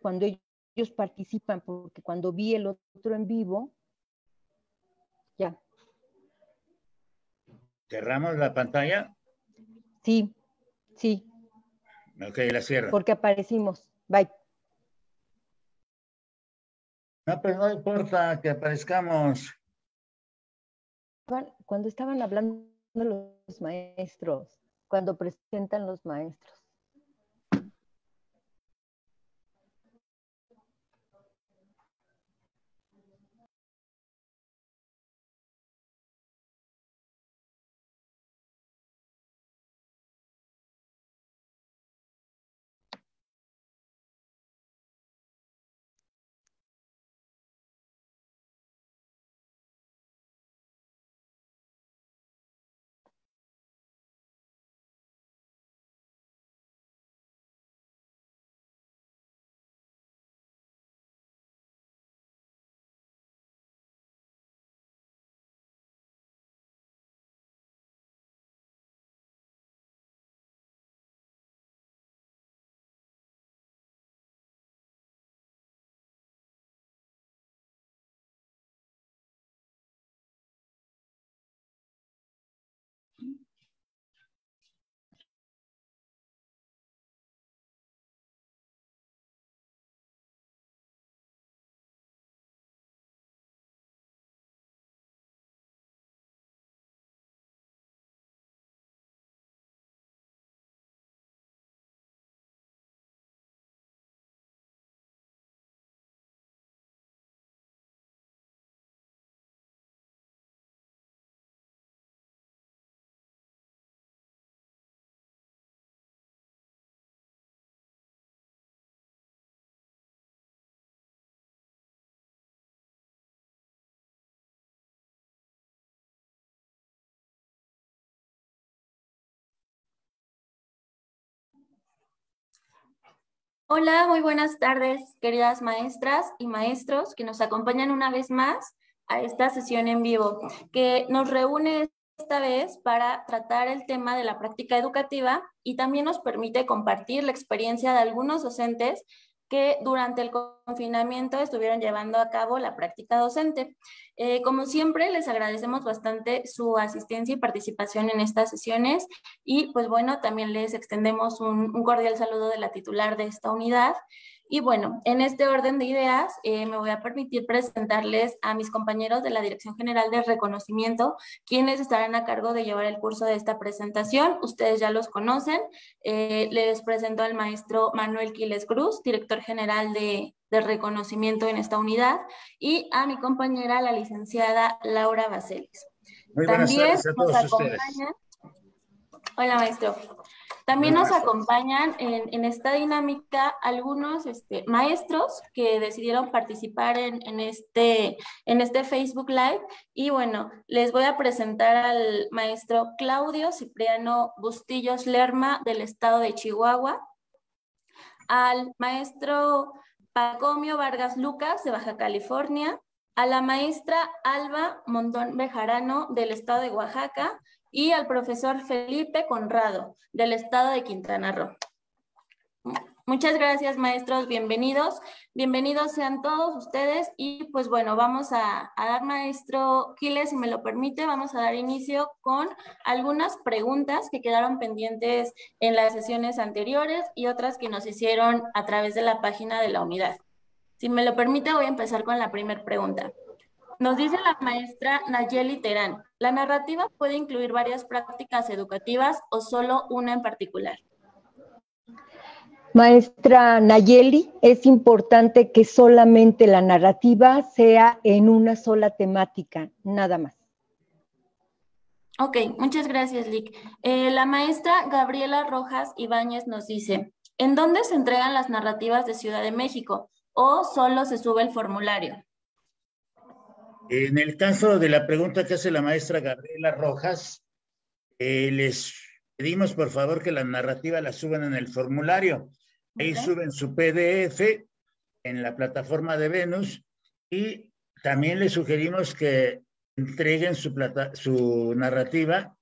cuando ellos participan, porque cuando vi el otro en vivo, ya. ¿Cerramos la pantalla? Sí, sí. Ok, la cierro. Porque aparecimos. Bye. No, pero no importa que aparezcamos. Cuando estaban hablando los maestros, cuando presentan los maestros. Hola, muy buenas tardes, queridas maestras y maestros que nos acompañan una vez más a esta sesión en vivo, que nos reúne esta vez para tratar el tema de la práctica educativa y también nos permite compartir la experiencia de algunos docentes que durante el confinamiento estuvieron llevando a cabo la práctica docente. Eh, como siempre, les agradecemos bastante su asistencia y participación en estas sesiones y pues bueno, también les extendemos un, un cordial saludo de la titular de esta unidad y bueno, en este orden de ideas, eh, me voy a permitir presentarles a mis compañeros de la Dirección General de Reconocimiento, quienes estarán a cargo de llevar el curso de esta presentación. Ustedes ya los conocen. Eh, les presento al maestro Manuel Quiles Cruz, director general de, de reconocimiento en esta unidad, y a mi compañera, la licenciada Laura Baselis. También nos acompañan. Hola, maestro. También nos acompañan en, esta dinámica algunos este, maestros que decidieron participar en, este, en este Facebook Live. Y bueno, les voy a presentar al maestro Claudio Cipriano Bustillos Lerma del estado de Chihuahua, al maestro Pacomio Vargas Lucas de Baja California, a la maestra Alba Montón Bejarano del estado de Oaxaca y al profesor Felipe Conrado, del estado de Quintana Roo. Muchas gracias, maestros. Bienvenidos. Bienvenidos sean todos ustedes. Y pues bueno, vamos a, dar, maestro Quiles, si me lo permite, vamos a dar inicio con algunas preguntas que quedaron pendientes en las sesiones anteriores y otras que nos hicieron a través de la página de la unidad. Si me lo permite, voy a empezar con la primera pregunta. Nos dice la maestra Nayeli Terán, ¿la narrativa puede incluir varias prácticas educativas o solo una en particular? Maestra Nayeli, es importante que solamente la narrativa sea en una sola temática, nada más. Ok, muchas gracias, Lick. Eh, la maestra Gabriela Rojas Ibáñez nos dice, ¿en dónde se entregan las narrativas de Ciudad de México o solo se sube el formulario? En el caso de la pregunta que hace la maestra Gabriela Rojas, eh, les pedimos por favor que la narrativa la suban en el formulario. Ahí suben su PDF en la plataforma de Venus y también les sugerimos que entreguen su, su narrativa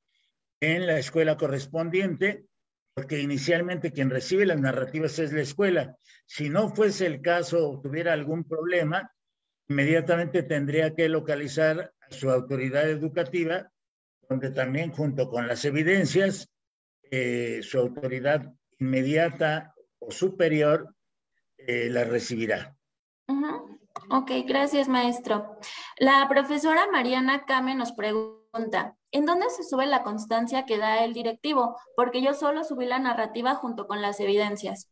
en la escuela correspondiente porque inicialmente quien recibe las narrativas es la escuela. Si no fuese el caso o tuviera algún problema, inmediatamente tendría que localizar a su autoridad educativa, donde también junto con las evidencias, eh, su autoridad inmediata o superior eh, la recibirá. Ok, gracias maestro. La profesora Mariana Kame nos pregunta, ¿en dónde se sube la constancia que da el directivo? Porque yo solo subí la narrativa junto con las evidencias.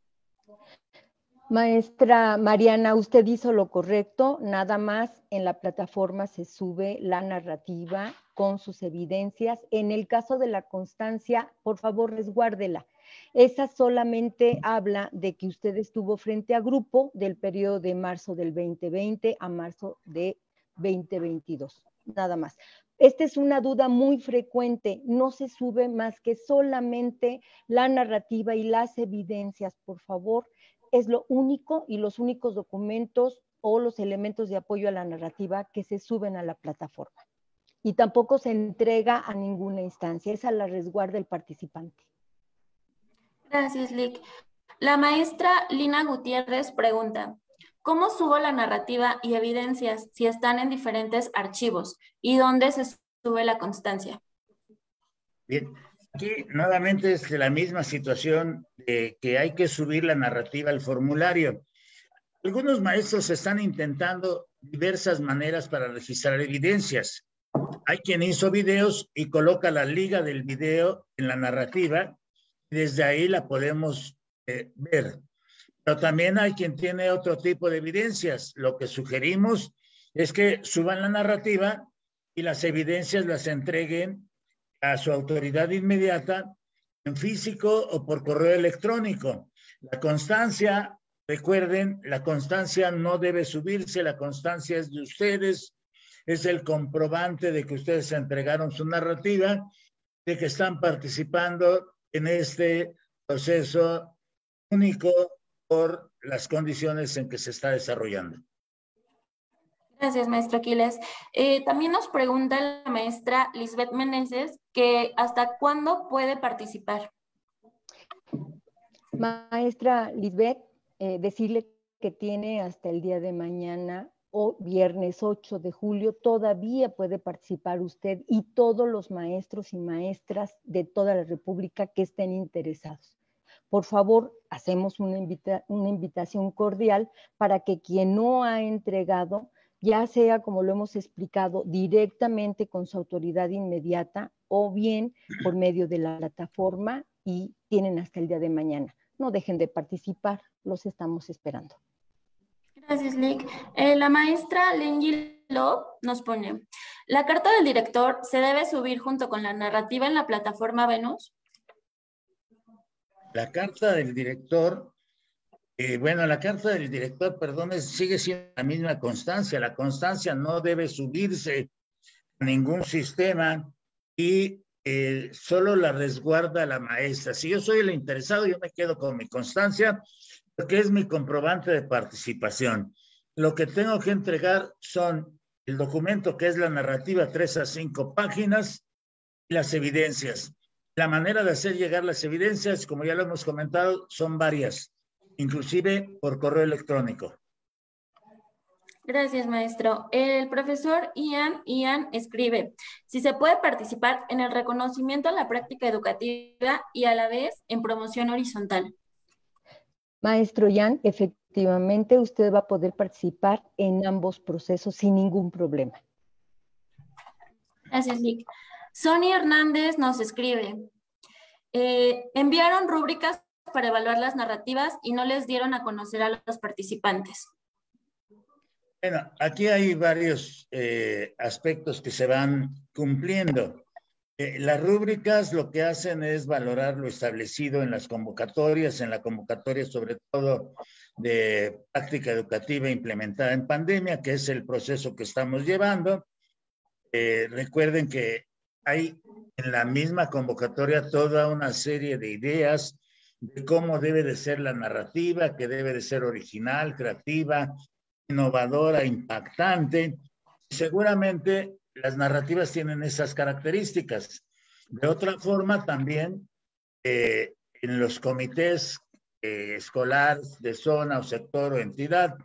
Maestra Mariana, usted hizo lo correcto, nada más en la plataforma se sube la narrativa con sus evidencias. En el caso de la constancia, por favor, resguárdela. Esa solamente habla de que usted estuvo frente a grupo del periodo de marzo del 2020 a marzo de 2022, nada más. Esta es una duda muy frecuente, no se sube más que solamente la narrativa y las evidencias, por favor, es lo único y los únicos documentos o los elementos de apoyo a la narrativa que se suben a la plataforma. Y tampoco se entrega a ninguna instancia, esa la resguarda el participante. Gracias, Lick. La maestra Lina Gutiérrez pregunta, ¿cómo subo la narrativa y evidencias si están en diferentes archivos? ¿Y dónde se sube la constancia? Bien, aquí nuevamente es la misma situación de que hay que subir la narrativa al formulario. Algunos maestros están intentando diversas maneras para registrar evidencias. Hay quien hizo videos y coloca la liga del video en la narrativa desde ahí la podemos eh, ver. Pero también hay quien tiene otro tipo de evidencias. Lo que sugerimos es que suban la narrativa y las evidencias las entreguen a su autoridad inmediata en físico o por correo electrónico. La constancia, recuerden, la constancia no debe subirse, la constancia es de ustedes, es el comprobante de que ustedes entregaron su narrativa, de que están participando en este proceso único por las condiciones en que se está desarrollando. Gracias, maestro Aquiles. Eh, también nos pregunta la maestra Lisbeth Meneses que hasta cuándo puede participar. Maestra Lisbeth, eh, decirle que tiene hasta el día de mañana o viernes 8 de julio, todavía puede participar usted y todos los maestros y maestras de toda la República que estén interesados. Por favor, hacemos una, una invitación cordial para que quien no ha entregado, ya sea como lo hemos explicado, directamente con su autoridad inmediata o bien por medio de la plataforma y tienen hasta el día de mañana. No dejen de participar, los estamos esperando. Gracias, Lick. Eh, la maestra Love nos pone, ¿la carta del director se debe subir junto con la narrativa en la plataforma Venus? La carta del director, eh, bueno, la carta del director, perdón, sigue siendo la misma constancia. La constancia no debe subirse a ningún sistema y eh, solo la resguarda la maestra. Si yo soy el interesado, yo me quedo con mi constancia porque es mi comprobante de participación. Lo que tengo que entregar son el documento que es la narrativa, tres a cinco páginas, y las evidencias. La manera de hacer llegar las evidencias, como ya lo hemos comentado, son varias, inclusive por correo electrónico. Gracias, maestro. El profesor Ian, Ian escribe, si se puede participar en el reconocimiento a la práctica educativa y a la vez en promoción horizontal. Maestro Jan, efectivamente usted va a poder participar en ambos procesos sin ningún problema. Gracias, Lick. Sonia Hernández nos escribe, eh, enviaron rúbricas para evaluar las narrativas y no les dieron a conocer a los participantes. Bueno, aquí hay varios eh, aspectos que se van cumpliendo. Eh, las rúbricas lo que hacen es valorar lo establecido en las convocatorias, en la convocatoria sobre todo de práctica educativa implementada en pandemia, que es el proceso que estamos llevando. Eh, recuerden que hay en la misma convocatoria toda una serie de ideas de cómo debe de ser la narrativa, que debe de ser original, creativa, innovadora, impactante. Seguramente las narrativas tienen esas características. De otra forma, también eh, en los comités eh, escolares de zona o sector o entidad,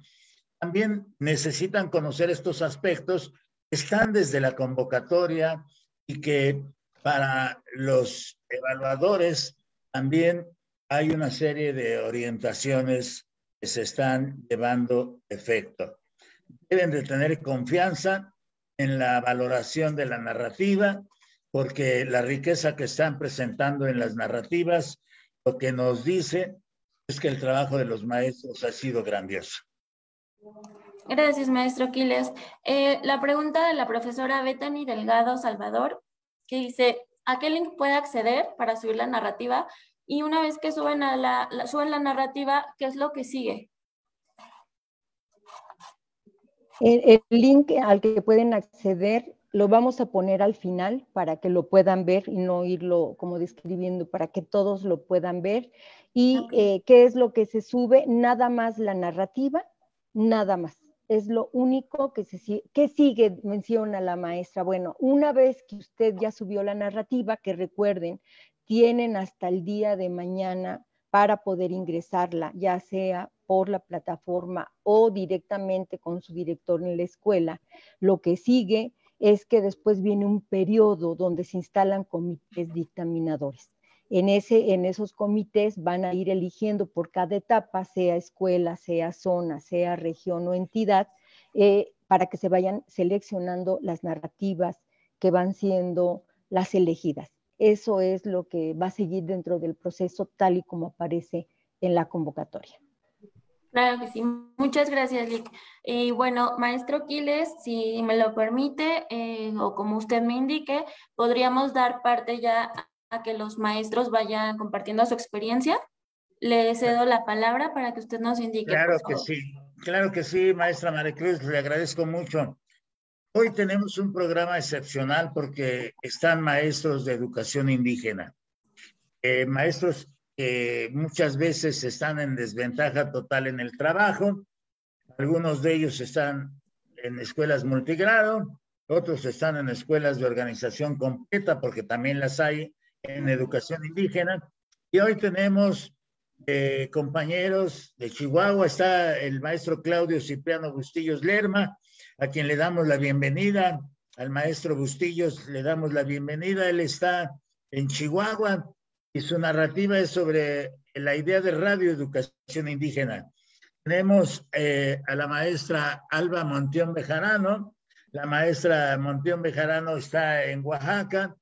también necesitan conocer estos aspectos que están desde la convocatoria y que para los evaluadores también hay una serie de orientaciones que se están llevando efecto. Deben de tener confianza en la valoración de la narrativa, porque la riqueza que están presentando en las narrativas, lo que nos dice es que el trabajo de los maestros ha sido grandioso. Gracias, maestro Aquiles. Eh, la pregunta de la profesora Bethany Delgado Salvador, que dice, ¿a qué link puede acceder para subir la narrativa? Y una vez que suben, a la, suben la narrativa, ¿qué es lo que sigue? El, link al que pueden acceder lo vamos a poner al final para que lo puedan ver y no irlo como describiendo, para que todos lo puedan ver. ¿Y eh, qué es lo que se sube? Nada más la narrativa, nada más. Es lo único que se que sigue, menciona la maestra. Bueno, una vez que usted ya subió la narrativa, que recuerden, tienen hasta el día de mañana para poder ingresarla, ya sea por la plataforma o directamente con su director en la escuela. Lo que sigue es que después viene un periodo donde se instalan comités dictaminadores. En, ese, en esos comités van a ir eligiendo por cada etapa, sea escuela, sea zona, sea región o entidad, eh, para que se vayan seleccionando las narrativas que van siendo las elegidas. Eso es lo que va a seguir dentro del proceso tal y como aparece en la convocatoria. Claro que sí. Muchas gracias, Lick. Y bueno, maestro Quiles, si me lo permite, eh, o como usted me indique, podríamos dar parte ya a que los maestros vayan compartiendo su experiencia. Le cedo la palabra para que usted nos indique. Claro que sí, claro que sí, maestra Maricruz, le agradezco mucho. Hoy tenemos un programa excepcional porque están maestros de educación indígena, eh, maestros muchas veces están en desventaja total en el trabajo. Algunos de ellos están en escuelas multigrado, otros están en escuelas de organización completa, porque también las hay en educación indígena. Y hoy tenemos eh, compañeros de Chihuahua, está el maestro Claudio Cipriano Bustillos Lerma, a quien le damos la bienvenida. Al maestro Bustillos le damos la bienvenida. Él está en Chihuahua y su narrativa es sobre la idea de radioeducación indígena. Tenemos eh, a la maestra Alba Montión Bejarano. La maestra Montión Bejarano está en Oaxaca,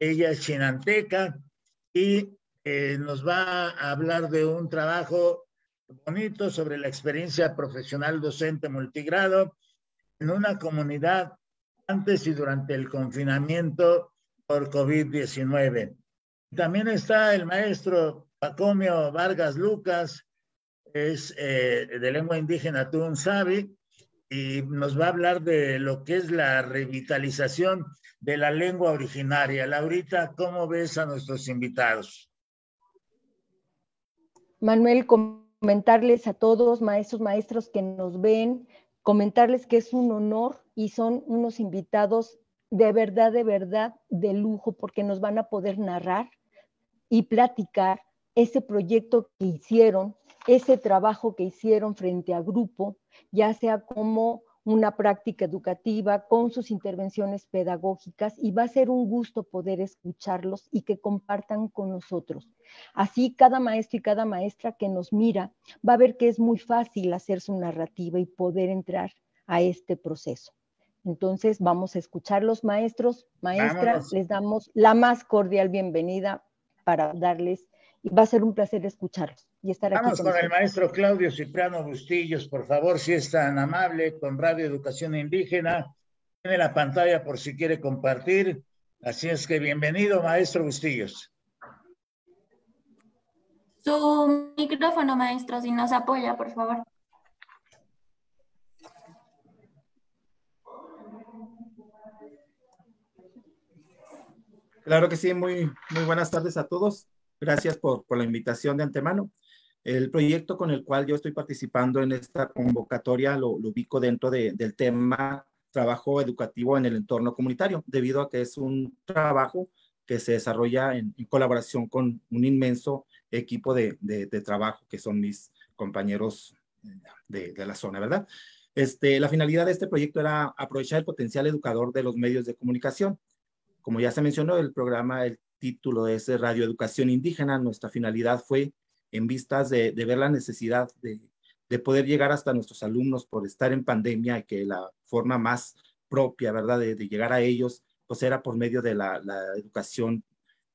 ella es chinanteca y eh, nos va a hablar de un trabajo bonito sobre la experiencia profesional docente multigrado en una comunidad antes y durante el confinamiento por COVID-19. También está el maestro Pacomio Vargas Lucas, es eh, de lengua indígena Tunzabi, y nos va a hablar de lo que es la revitalización de la lengua originaria. Laurita, ¿cómo ves a nuestros invitados? Manuel, comentarles a todos, maestros, maestros que nos ven, comentarles que es un honor y son unos invitados de verdad, de verdad, de lujo, porque nos van a poder narrar y platicar ese proyecto que hicieron, ese trabajo que hicieron frente a grupo, ya sea como una práctica educativa con sus intervenciones pedagógicas y va a ser un gusto poder escucharlos y que compartan con nosotros. Así cada maestro y cada maestra que nos mira va a ver que es muy fácil hacer su narrativa y poder entrar a este proceso. Entonces vamos a escuchar los maestros, maestras, les damos la más cordial bienvenida para darles, y va a ser un placer escucharlos y estar aquí. Vamos con, el maestro Claudio Cipriano Bustillos, por favor, si es tan amable, con Radio Educación Indígena. Tiene la pantalla por si quiere compartir. Así es que bienvenido, maestro Bustillos. Su micrófono, maestro, si nos apoya, por favor. Claro que sí, muy, muy buenas tardes a todos. Gracias por, por la invitación de antemano. El proyecto con el cual yo estoy participando en esta convocatoria lo, lo ubico dentro de, del tema trabajo educativo en el entorno comunitario, debido a que es un trabajo que se desarrolla en, colaboración con un inmenso equipo de, de, trabajo que son mis compañeros de, de, la zona, ¿verdad? Este, la finalidad de este proyecto era aprovechar el potencial educador de los medios de comunicación. Como ya se mencionó, el programa, el título es Radioeducación Indígena. Nuestra finalidad fue en vistas de, de ver la necesidad de, de poder llegar hasta nuestros alumnos por estar en pandemia y que la forma más propia, ¿verdad?, de, llegar a ellos, pues era por medio de la, educación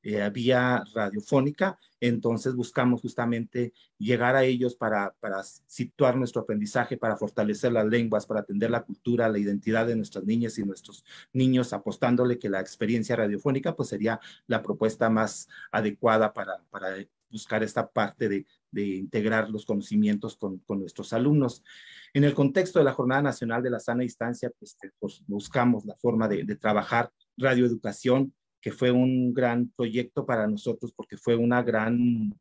eh, vía radiofónica. Entonces buscamos justamente llegar a ellos para, para situar nuestro aprendizaje, para fortalecer las lenguas, para atender la cultura, la identidad de nuestras niñas y nuestros niños, apostándole que la experiencia radiofónica pues sería la propuesta más adecuada para, para buscar esta parte de, de integrar los conocimientos con, con, nuestros alumnos. En el contexto de la Jornada Nacional de la Sana Distancia, pues, pues buscamos la forma de, de, trabajar radioeducación, que fue un gran proyecto para nosotros porque fue una gran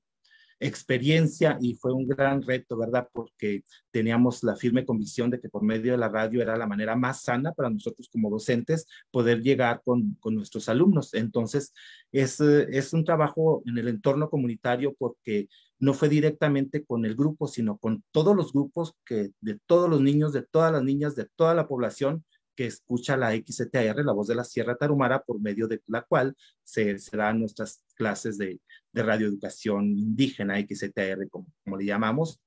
experiencia y fue un gran reto, ¿verdad? Porque teníamos la firme convicción de que por medio de la radio era la manera más sana para nosotros como docentes poder llegar con, con nuestros alumnos. Entonces, es, es un trabajo en el entorno comunitario porque no fue directamente con el grupo, sino con todos los grupos que, de todos los niños, de todas las niñas, de toda la población que escucha la XTR, la voz de la Sierra Tarumara, por medio de la cual se, dan nuestras clases de, de radioeducación indígena, XTR, como, como le llamamos.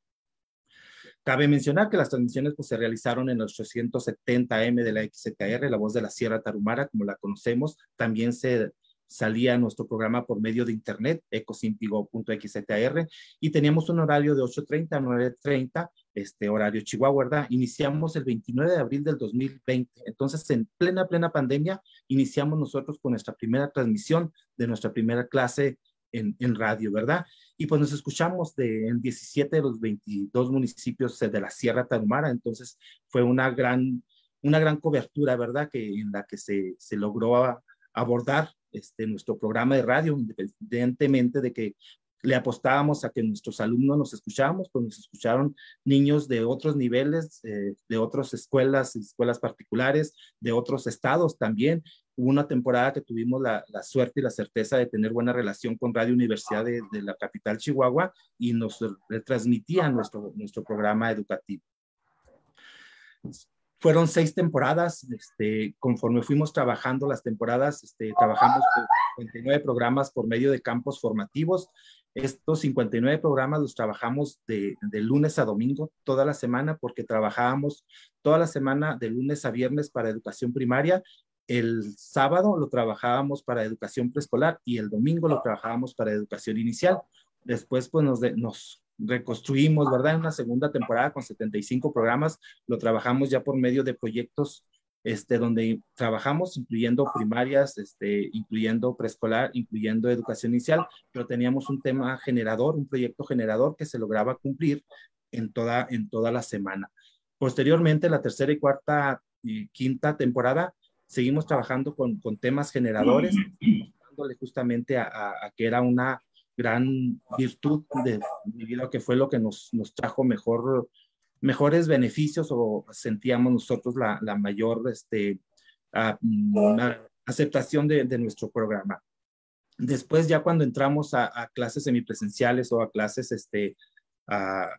Cabe mencionar que las transmisiones pues, se realizaron en los 870M de la XTR, la voz de la Sierra Tarumara, como la conocemos. También se salía nuestro programa por medio de internet, ecosimpigo.xtr, y teníamos un horario de 8.30 a 9.30, este horario Chihuahua, ¿verdad? Iniciamos el 29 de abril del 2020, entonces en plena, plena pandemia, iniciamos nosotros con nuestra primera transmisión de nuestra primera clase en, en radio, ¿verdad? Y pues nos escuchamos de, en 17 de los 22 municipios de la Sierra Tarumara, entonces fue una gran, una gran cobertura, ¿verdad? Que en la que se, se logró abordar este, nuestro programa de radio, independientemente de que le apostábamos a que nuestros alumnos nos escucháramos, pues nos escucharon niños de otros niveles, eh, de otras escuelas, escuelas particulares, de otros estados también. Hubo una temporada que tuvimos la, suerte y la certeza de tener buena relación con Radio Universidad de, la capital Chihuahua y nos retransmitían nuestro, nuestro programa educativo fueron seis temporadas, este, conforme fuimos trabajando las temporadas, este, trabajamos 59 programas por medio de campos formativos. Estos 59 programas los trabajamos de, de, lunes a domingo, toda la semana, porque trabajábamos toda la semana de lunes a viernes para educación primaria. El sábado lo trabajábamos para educación preescolar y el domingo lo trabajábamos para educación inicial. Después, pues nos, nos reconstruimos, ¿verdad? En una segunda temporada con 75 programas, lo trabajamos ya por medio de proyectos este, donde trabajamos incluyendo primarias, este, incluyendo preescolar, incluyendo educación inicial, pero teníamos un tema generador, un proyecto generador que se lograba cumplir en toda, en toda la semana. Posteriormente, la tercera y cuarta y quinta temporada, seguimos trabajando con, con temas generadores, dándole justamente a, a que era una gran virtud de mi vida, que fue lo que nos, nos trajo mejor, mejores beneficios o sentíamos nosotros la, la mayor este, aceptación de, de, nuestro programa. Después ya cuando entramos a, a, clases semipresenciales o a clases este, a,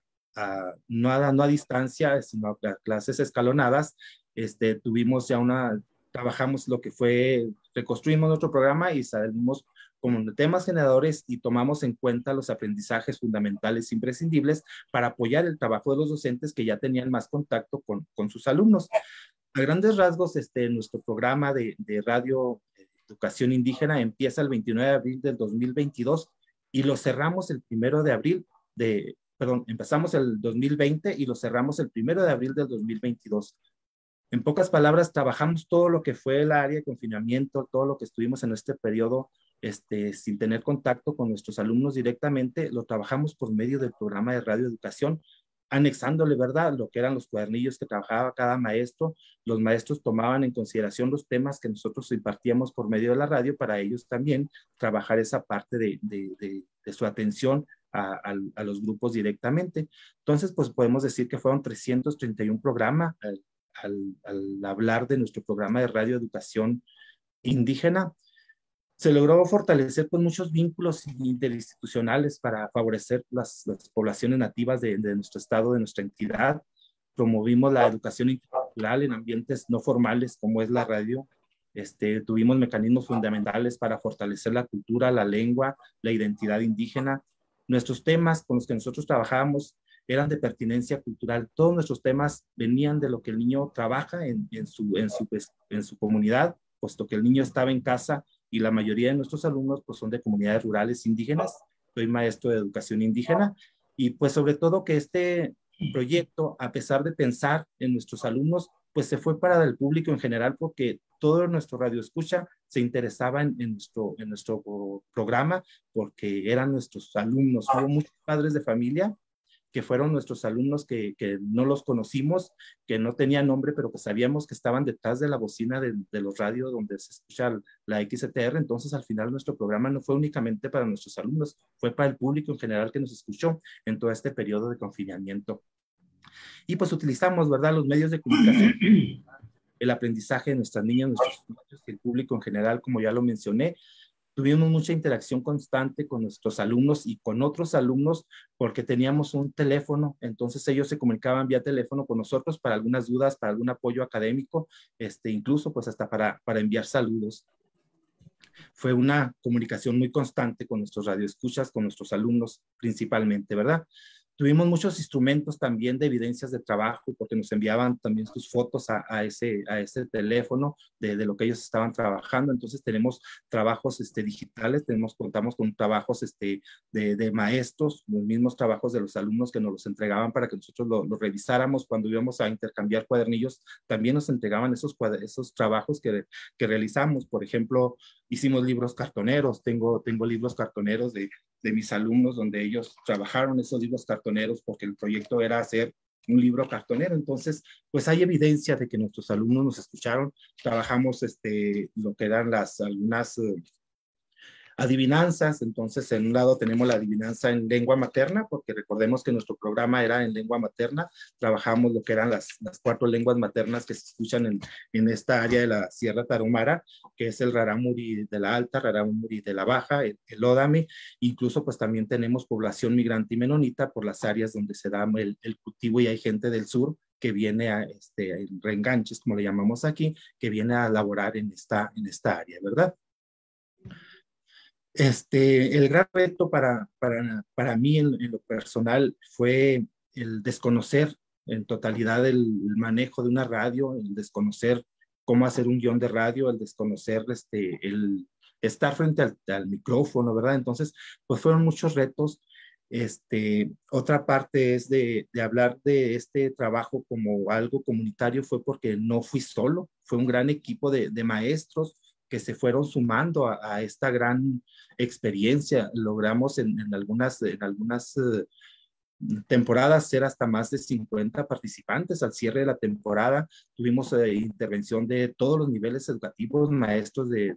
no, a, no a distancia, sino a clases escalonadas, este, tuvimos ya una, trabajamos lo que fue, reconstruimos nuestro programa y salimos como temas generadores y tomamos en cuenta los aprendizajes fundamentales imprescindibles para apoyar el trabajo de los docentes que ya tenían más contacto con, con sus alumnos. A grandes rasgos, este, nuestro programa de, de radio eh, educación indígena empieza el 29 de abril del 2022 y lo cerramos el primero de abril de, perdón, empezamos el 2020 y lo cerramos el primero de abril del 2022. En pocas palabras, trabajamos todo lo que fue el área de confinamiento, todo lo que estuvimos en este periodo este, sin tener contacto con nuestros alumnos directamente, lo trabajamos por medio del programa de radioeducación, anexándole, ¿verdad?, lo que eran los cuadernillos que trabajaba cada maestro. Los maestros tomaban en consideración los temas que nosotros impartíamos por medio de la radio para ellos también trabajar esa parte de, de, su atención a, a, los grupos directamente. Entonces, pues podemos decir que fueron 331 programas al, al, al hablar de nuestro programa de radioeducación indígena se logró fortalecer pues muchos vínculos interinstitucionales para favorecer las, poblaciones nativas de, nuestro estado, de nuestra entidad. Promovimos la educación intercultural en ambientes no formales como es la radio. Este, tuvimos mecanismos fundamentales para fortalecer la cultura, la lengua, la identidad indígena. Nuestros temas con los que nosotros trabajábamos eran de pertinencia cultural. Todos nuestros temas venían de lo que el niño trabaja en, su, comunidad, puesto que el niño estaba en casa y la mayoría de nuestros alumnos pues son de comunidades rurales indígenas. Soy maestro de educación indígena y pues sobre todo que este proyecto, a pesar de pensar en nuestros alumnos, pues se fue para el público en general porque todo nuestro radio escucha se interesaba en, nuestro, en nuestro programa porque eran nuestros alumnos. Hubo muchos padres de familia que fueron nuestros alumnos que, no los conocimos, que no tenían nombre, pero que sabíamos que estaban detrás de la bocina de, los radios donde se escucha la XTR. Entonces, al final, nuestro programa no fue únicamente para nuestros alumnos, fue para el público en general que nos escuchó en todo este periodo de confinamiento. Y pues utilizamos, ¿verdad?, los medios de comunicación, el aprendizaje de nuestras niñas, nuestros niños, el público en general, como ya lo mencioné, tuvimos mucha interacción constante con nuestros alumnos y con otros alumnos porque teníamos un teléfono, entonces ellos se comunicaban vía teléfono con nosotros para algunas dudas, para algún apoyo académico, este, incluso pues hasta para, para enviar saludos. Fue una comunicación muy constante con nuestros radioescuchas, con nuestros alumnos principalmente, ¿verdad? Tuvimos muchos instrumentos también de evidencias de trabajo, porque nos enviaban también sus fotos a, ese, a ese teléfono de, lo que ellos estaban trabajando. Entonces tenemos trabajos este, digitales, tenemos, contamos con trabajos este, de, maestros, los mismos trabajos de los alumnos que nos los entregaban para que nosotros los revisáramos cuando íbamos a intercambiar cuadernillos. También nos entregaban esos, esos trabajos que, que realizamos. Por ejemplo, hicimos libros cartoneros, tengo, tengo libros cartoneros de, de mis alumnos donde ellos trabajaron esos libros cartoneros porque el proyecto era hacer un libro cartonero. Entonces, pues hay evidencia de que nuestros alumnos nos escucharon. Trabajamos este, lo que eran las algunas eh, adivinanzas. Entonces, en un lado tenemos la adivinanza en lengua materna, porque recordemos que nuestro programa era en lengua materna. Trabajamos lo que eran las, cuatro lenguas maternas que se escuchan en, en, esta área de la Sierra Tarahumara, que es el Raramuri de la Alta, Raramuri de la Baja, el, el. Incluso, pues también tenemos población migrante y menonita por las áreas donde se da el, el cultivo y hay gente del sur que viene a este, reenganches, como le llamamos aquí, que viene a laborar en esta, en esta área, ¿verdad? Este, el gran reto para, para, para mí en, lo personal fue el desconocer en totalidad el, manejo de una radio, el desconocer cómo hacer un guion de radio, el desconocer este, el estar frente al, micrófono, ¿verdad? Entonces, pues fueron muchos retos. Este, otra parte es de, de, hablar de este trabajo como algo comunitario fue porque no fui solo, fue un gran equipo de, de maestros, que se fueron sumando a, esta gran experiencia. Logramos en, algunas, en algunas eh, temporadas ser hasta más de 50 participantes. Al cierre de la temporada tuvimos eh, intervención de todos los niveles educativos, maestros de,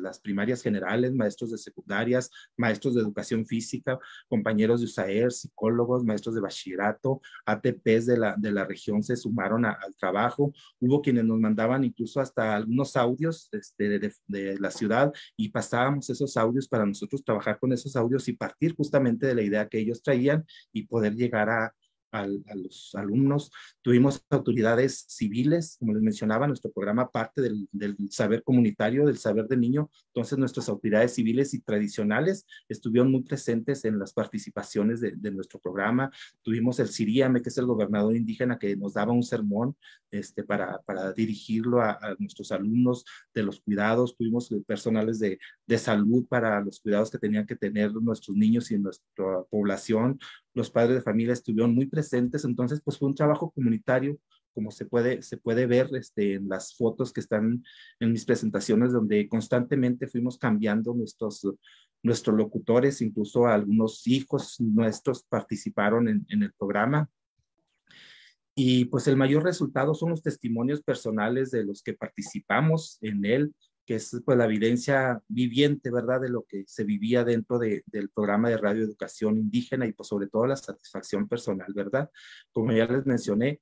las primarias generales, maestros de secundarias, maestros de educación física, compañeros de USAER, psicólogos, maestros de bachillerato, ATPs de la, de la región se sumaron al trabajo. Hubo quienes nos mandaban incluso hasta algunos audios este, de, de, la ciudad y pasábamos esos audios para nosotros trabajar con esos audios y partir justamente de la idea que ellos traían y poder llegar a, a, los alumnos. Tuvimos autoridades civiles, como les mencionaba, nuestro programa parte del, saber comunitario, del saber del niño. Entonces, nuestras autoridades civiles y tradicionales estuvieron muy presentes en las participaciones de, nuestro programa. Tuvimos el Siriame, que es el gobernador indígena, que nos daba un sermón este, para, para dirigirlo a, nuestros alumnos de los cuidados. Tuvimos personales de, de salud para los cuidados que tenían que tener nuestros niños y nuestra población los padres de familia estuvieron muy presentes, entonces pues fue un trabajo comunitario, como se puede, se puede ver este, en las fotos que están en mis presentaciones, donde constantemente fuimos cambiando nuestros, nuestros locutores, incluso algunos hijos nuestros participaron en, el programa. Y pues el mayor resultado son los testimonios personales de los que participamos en él, que es pues la evidencia viviente, ¿verdad?, de lo que se vivía dentro de, del programa de radioeducación indígena y pues sobre todo la satisfacción personal, ¿verdad? Como ya les mencioné,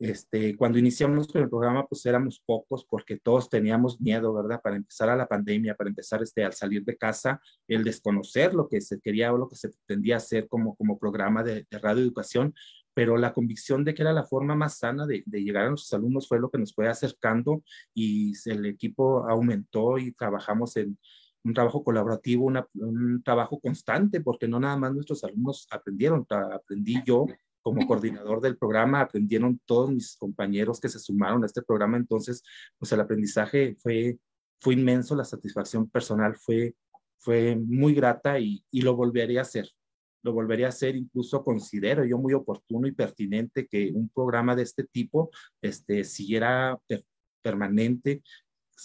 Este, cuando iniciamos con el programa, pues éramos pocos porque todos teníamos miedo, ¿verdad? Para empezar a la pandemia, para empezar este, al salir de casa, el desconocer lo que se quería o lo que se pretendía hacer como, como programa de, de radioeducación, pero la convicción de que era la forma más sana de, de, llegar a nuestros alumnos fue lo que nos fue acercando y el equipo aumentó y trabajamos en un trabajo colaborativo, un trabajo constante, porque no nada más nuestros alumnos aprendieron, aprendí yo como coordinador del programa, aprendieron todos mis compañeros que se sumaron a este programa, entonces, pues el aprendizaje fue, fue inmenso, la satisfacción personal fue, fue muy grata y, y lo volvería a hacer. Lo volvería a hacer, incluso considero yo muy oportuno y pertinente que un programa de este tipo este, siguiera per permanente,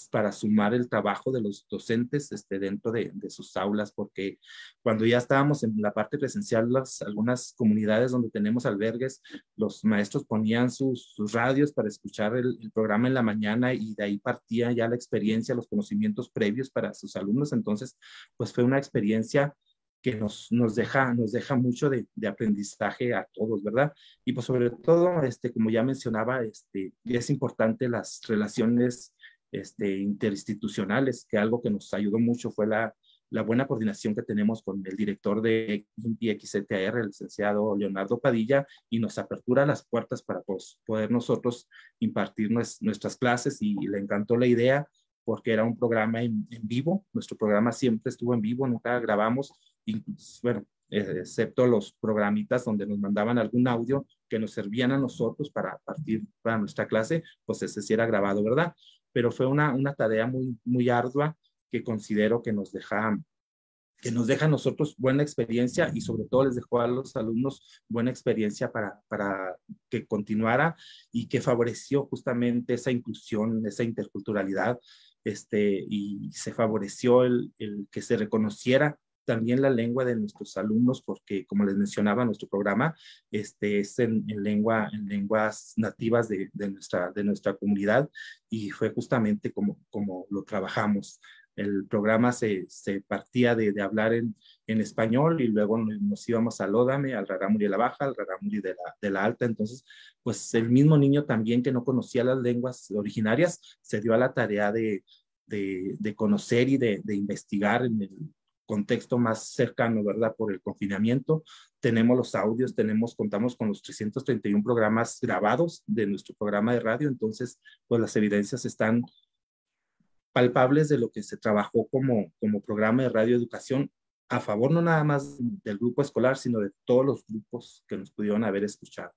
para sumar el trabajo de los docentes este, dentro de, de, sus aulas, porque cuando ya estábamos en la parte presencial, las, algunas comunidades donde tenemos albergues, los maestros ponían sus, sus radios para escuchar el, programa en la mañana y de ahí partía ya la experiencia, los conocimientos previos para sus alumnos. Entonces, pues fue una experiencia que nos, nos, deja, nos deja mucho de, aprendizaje a todos, ¿verdad? Y pues sobre todo, este, como ya mencionaba, este, es importante las relaciones este, interinstitucionales, que algo que nos ayudó mucho fue la, la buena coordinación que tenemos con el director de INPI XCTR, el licenciado Leonardo Padilla, y nos apertura las puertas para pues, poder nosotros impartir nuestras clases y, le encantó la idea porque era un programa en, vivo, nuestro programa siempre estuvo en vivo, nunca grabamos, bueno, excepto los programitas donde nos mandaban algún audio que nos servían a nosotros para partir para nuestra clase, pues ese sí era grabado, ¿verdad? pero fue una, una tarea muy, muy ardua que considero que nos deja que nos deja a nosotros buena experiencia y sobre todo les dejó a los alumnos buena experiencia para, para que continuara y que favoreció justamente esa inclusión, esa interculturalidad, este, y se favoreció el, el que se reconociera también la lengua de nuestros alumnos, porque como les mencionaba, nuestro programa este, es en, en lengua, en lenguas nativas de, de, nuestra, de nuestra comunidad y fue justamente como, como lo trabajamos. El programa se, se partía de, hablar en, en, español y luego nos íbamos al Ódame, al Rarámuri de la Baja, al Rarámuri de la, de la Alta. Entonces, pues el mismo niño también que no conocía las lenguas originarias se dio a la tarea de, de, de conocer y de, de investigar en el, contexto más cercano, ¿verdad? Por el confinamiento. Tenemos los audios, tenemos, contamos con los 331 programas grabados de nuestro programa de radio, entonces, pues las evidencias están palpables de lo que se trabajó como, como programa de radioeducación a favor no nada más del grupo escolar, sino de todos los grupos que nos pudieron haber escuchado.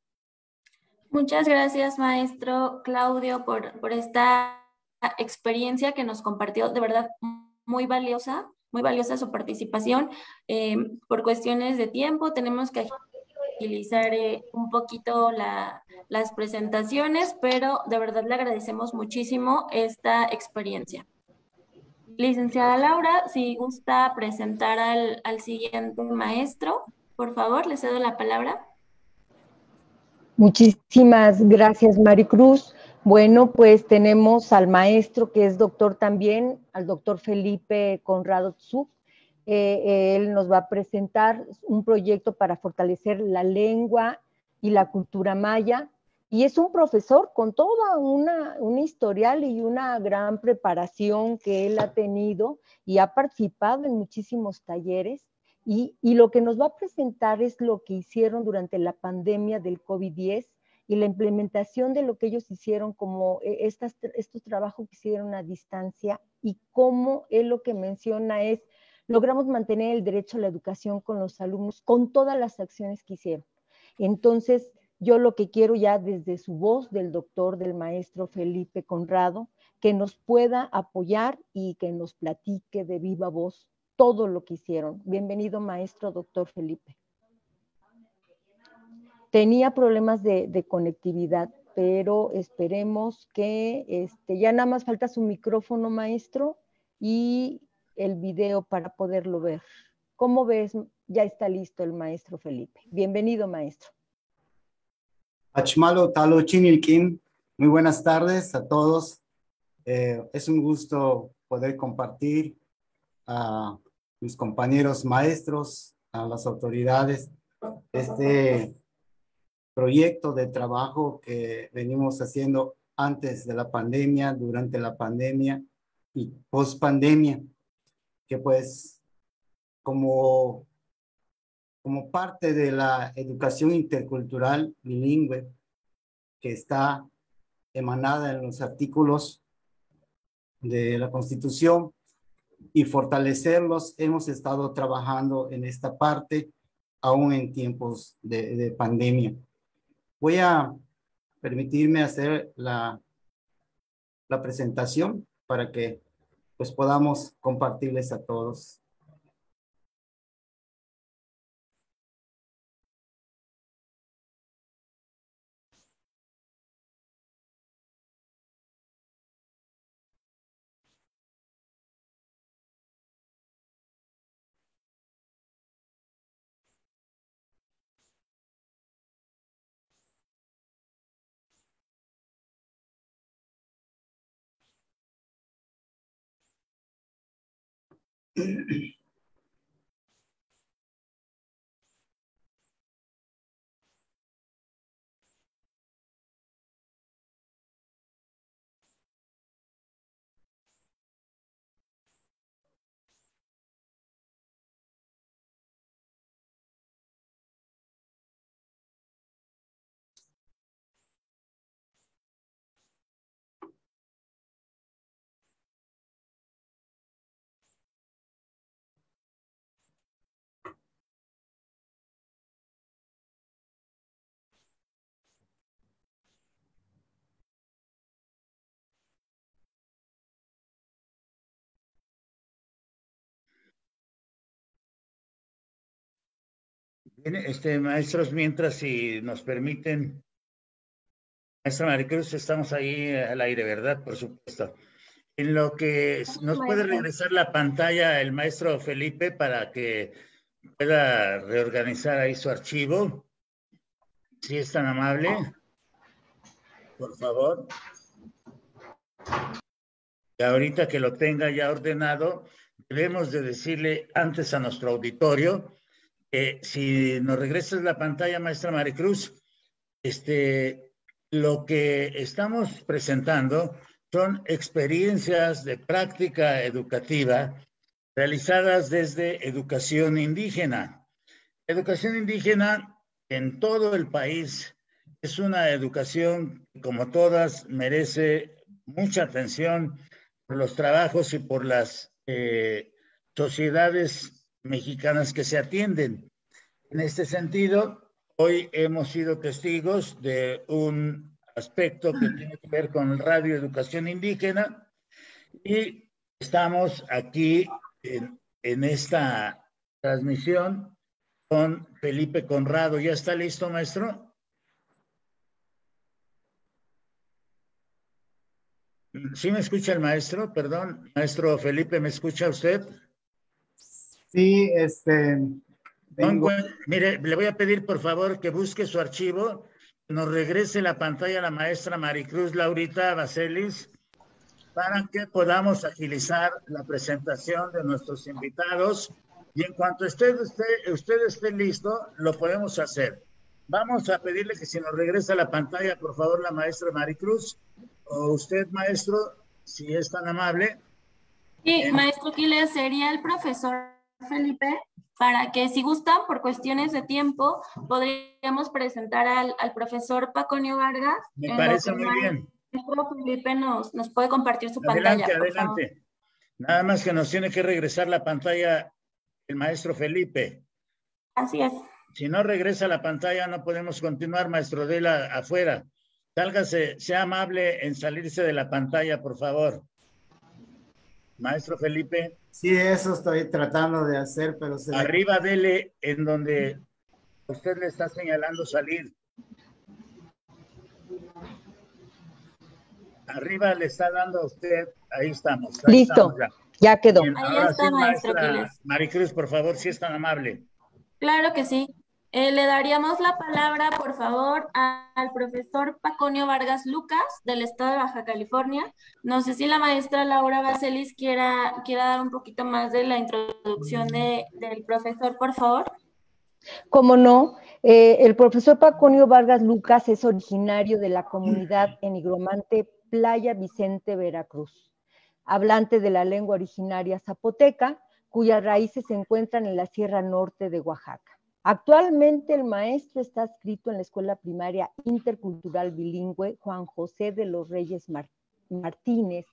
Muchas gracias, maestro Claudio, por, por esta experiencia que nos compartió, de verdad muy valiosa muy valiosa su participación. Eh, por cuestiones de tiempo tenemos que utilizar eh, un poquito la, las presentaciones, pero de verdad le agradecemos muchísimo esta experiencia. Licenciada Laura, si gusta presentar al, al siguiente maestro, por favor, le cedo la palabra. Muchísimas gracias, Maricruz. Bueno, pues tenemos al maestro que es doctor también, al doctor Felipe Conrado Tsuk. Eh, él nos va a presentar un proyecto para fortalecer la lengua y la cultura maya. Y es un profesor con toda una, una historial y una gran preparación que él ha tenido y ha participado en muchísimos talleres. Y, y lo que nos va a presentar es lo que hicieron durante la pandemia del COVID-10 y la implementación de lo que ellos hicieron, como eh, estas, estos trabajos que hicieron a distancia y cómo él lo que menciona es, logramos mantener el derecho a la educación con los alumnos, con todas las acciones que hicieron. Entonces, yo lo que quiero ya desde su voz del doctor, del maestro Felipe Conrado, que nos pueda apoyar y que nos platique de viva voz todo lo que hicieron. Bienvenido, maestro doctor Felipe tenía problemas de, conectividad, pero esperemos que este, ya nada más falta su micrófono, maestro, y el video para poderlo ver. ¿Cómo ves? Ya está listo el maestro Felipe. Bienvenido, maestro. Achmalo Talo Chinilkin, muy buenas tardes a todos. Eh, es un gusto poder compartir a mis compañeros maestros, a las autoridades, este proyecto de trabajo que venimos haciendo antes de la pandemia, durante la pandemia y post pandemia, que pues como, como parte de la educación intercultural bilingüe que está emanada en los artículos de la Constitución y fortalecerlos, hemos estado trabajando en esta parte aún en tiempos de, de pandemia. Voy a permitirme hacer la, la presentación para que pues podamos compartirles a todos. Mm-hmm. este, maestros, mientras si nos permiten, maestra Maricruz, estamos ahí al aire, ¿verdad? Por supuesto. En lo que nos puede regresar la pantalla el maestro Felipe para que pueda reorganizar ahí su archivo. Si es tan amable. Por favor. Y ahorita que lo tenga ya ordenado, debemos de decirle antes a nuestro auditorio si nos regresas la pantalla, maestra Maricruz, este, lo que estamos presentando son experiencias de práctica educativa realizadas desde educación indígena. Educación indígena en todo el país es una educación que, como todas, merece mucha atención por los trabajos y por las eh, sociedades mexicanas que se atienden. En este sentido, hoy hemos sido testigos de un aspecto que tiene que ver con radio educación indígena y estamos aquí en, en esta transmisión con Felipe Conrado. ¿Ya está listo, maestro? ¿Sí me escucha el maestro? Perdón, maestro Felipe, ¿me escucha usted? Sí, este. mire, le voy a pedir por favor que busque su archivo, nos regrese la pantalla a la maestra Maricruz Laurita Baselis para que podamos agilizar la presentación de nuestros invitados y en cuanto usted esté, usted esté listo, lo podemos hacer. Vamos a pedirle que si nos regresa la pantalla, por favor, la maestra Maricruz, o usted, maestro, si es tan amable. Sí, maestro Quiles, sería el profesor Felipe, para que si gustan, por cuestiones de tiempo, podríamos presentar al, profesor Paconio Vargas. Me parece muy bien. El Felipe nos, nos puede compartir su pantalla. Adelante, adelante. Nada más que nos tiene que regresar la pantalla el maestro Felipe. Así es. Si no regresa la pantalla, no podemos continuar, maestro Dela, afuera. Sálgase, sea amable en salirse de la pantalla, por favor. Maestro Felipe. Sí, eso estoy tratando de hacer, pero se... Arriba dele en donde usted le está señalando salir. Arriba le está dando a usted, ahí estamos. Listo, ya. quedó. ahí está, maestro Maricruz, por favor, si es tan amable. Claro que sí. Eh, le daríamos la palabra, por favor, al profesor Paconio Vargas Lucas del estado de Baja California. No sé si la maestra Laura Baselis quiera, quiera dar un poquito más de la introducción de, del profesor, por favor. Como no, eh, el profesor Paconio Vargas Lucas es originario de la comunidad enigromante Playa Vicente, Veracruz, hablante de la lengua originaria zapoteca, cuyas raíces se encuentran en la Sierra Norte de Oaxaca. Actualmente el maestro está adscrito en la Escuela Primaria Intercultural Bilingüe Juan José de los Reyes Martínez,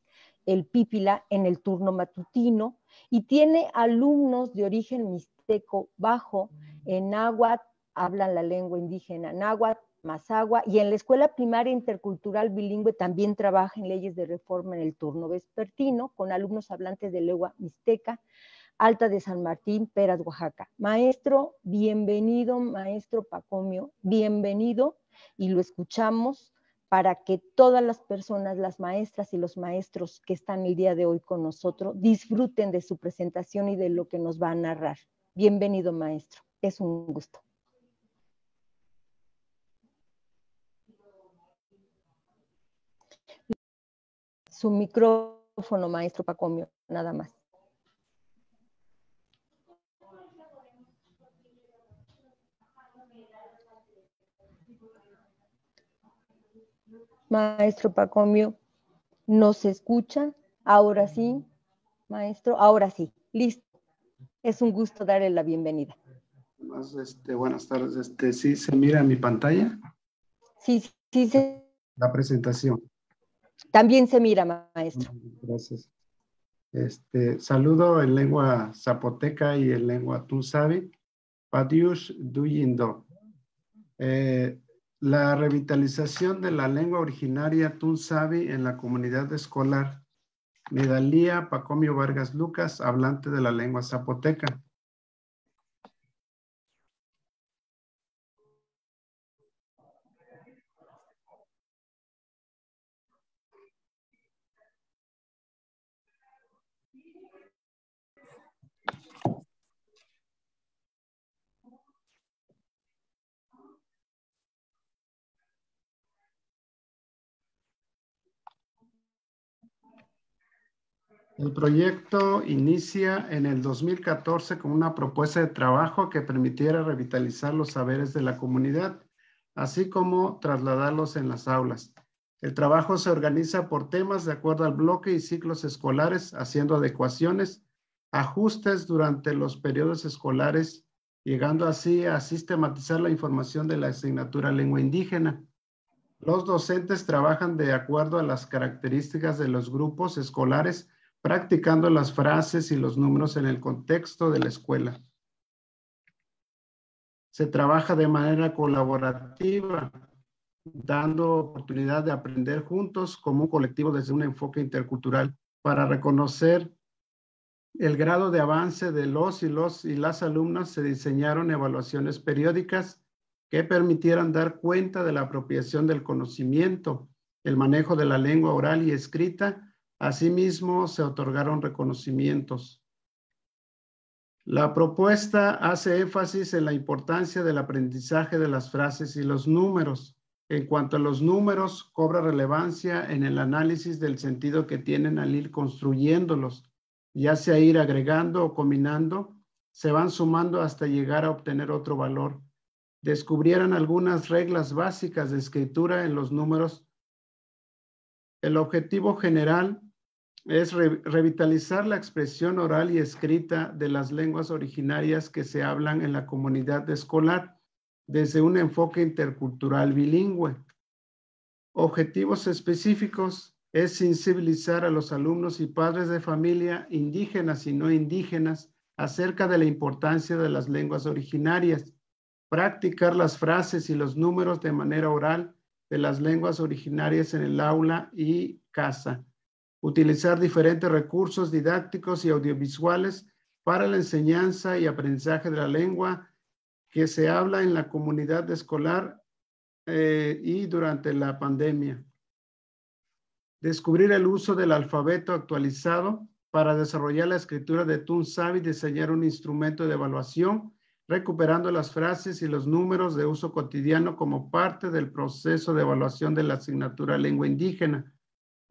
el Pípila, en el turno matutino, y tiene alumnos de origen mixteco bajo en náhuatl, hablan la lengua indígena náhuatl, mazagua, y en la Escuela Primaria Intercultural Bilingüe también trabaja en leyes de reforma en el turno vespertino, con alumnos hablantes de lengua mixteca, Alta de San Martín, Peras, Oaxaca. Maestro, bienvenido, maestro Pacomio, bienvenido y lo escuchamos para que todas las personas, las maestras y los maestros que están el día de hoy con nosotros, disfruten de su presentación y de lo que nos va a narrar. Bienvenido, maestro. Es un gusto. Su micrófono, maestro Pacomio, nada más. Maestro Pacomio, ¿nos escucha? Ahora sí, maestro, ahora sí, listo. Es un gusto darle la bienvenida. Este, buenas tardes. Este, ¿Sí se mira mi pantalla? Sí, sí, sí. La presentación. También se mira, maestro. Gracias. Este, saludo en lengua zapoteca y en lengua tunsavi. Padiush Duyindo. Eh, la revitalización de la lengua originaria Tunsavi en la comunidad escolar. Medalía Pacomio Vargas Lucas, hablante de la lengua zapoteca. El proyecto inicia en el 2014 con una propuesta de trabajo que permitiera revitalizar los saberes de la comunidad, así como trasladarlos en las aulas. El trabajo se organiza por temas de acuerdo al bloque y ciclos escolares, haciendo adecuaciones, ajustes durante los periodos escolares, llegando así a sistematizar la información de la asignatura lengua indígena. Los docentes trabajan de acuerdo a las características de los grupos escolares practicando las frases y los números en el contexto de la escuela. Se trabaja de manera colaborativa, dando oportunidad de aprender juntos como un colectivo desde un enfoque intercultural para reconocer el grado de avance de los y los y las alumnas se diseñaron evaluaciones periódicas que permitieran dar cuenta de la apropiación del conocimiento, el manejo de la lengua oral y escrita Asimismo, se otorgaron reconocimientos. La propuesta hace énfasis en la importancia del aprendizaje de las frases y los números. En cuanto a los números, cobra relevancia en el análisis del sentido que tienen al ir construyéndolos, ya sea ir agregando o combinando, se van sumando hasta llegar a obtener otro valor. Descubrieran algunas reglas básicas de escritura en los números. El objetivo general es revitalizar la expresión oral y escrita de las lenguas originarias que se hablan en la comunidad escolar desde un enfoque intercultural bilingüe. Objetivos específicos es sensibilizar a los alumnos y padres de familia indígenas y no indígenas acerca de la importancia de las lenguas originarias, practicar las frases y los números de manera oral de las lenguas originarias en el aula y casa utilizar diferentes recursos didácticos y audiovisuales para la enseñanza y aprendizaje de la lengua que se habla en la comunidad escolar eh, y durante la pandemia. Descubrir el uso del alfabeto actualizado para desarrollar la escritura de Tunsavi y diseñar un instrumento de evaluación, recuperando las frases y los números de uso cotidiano como parte del proceso de evaluación de la asignatura lengua indígena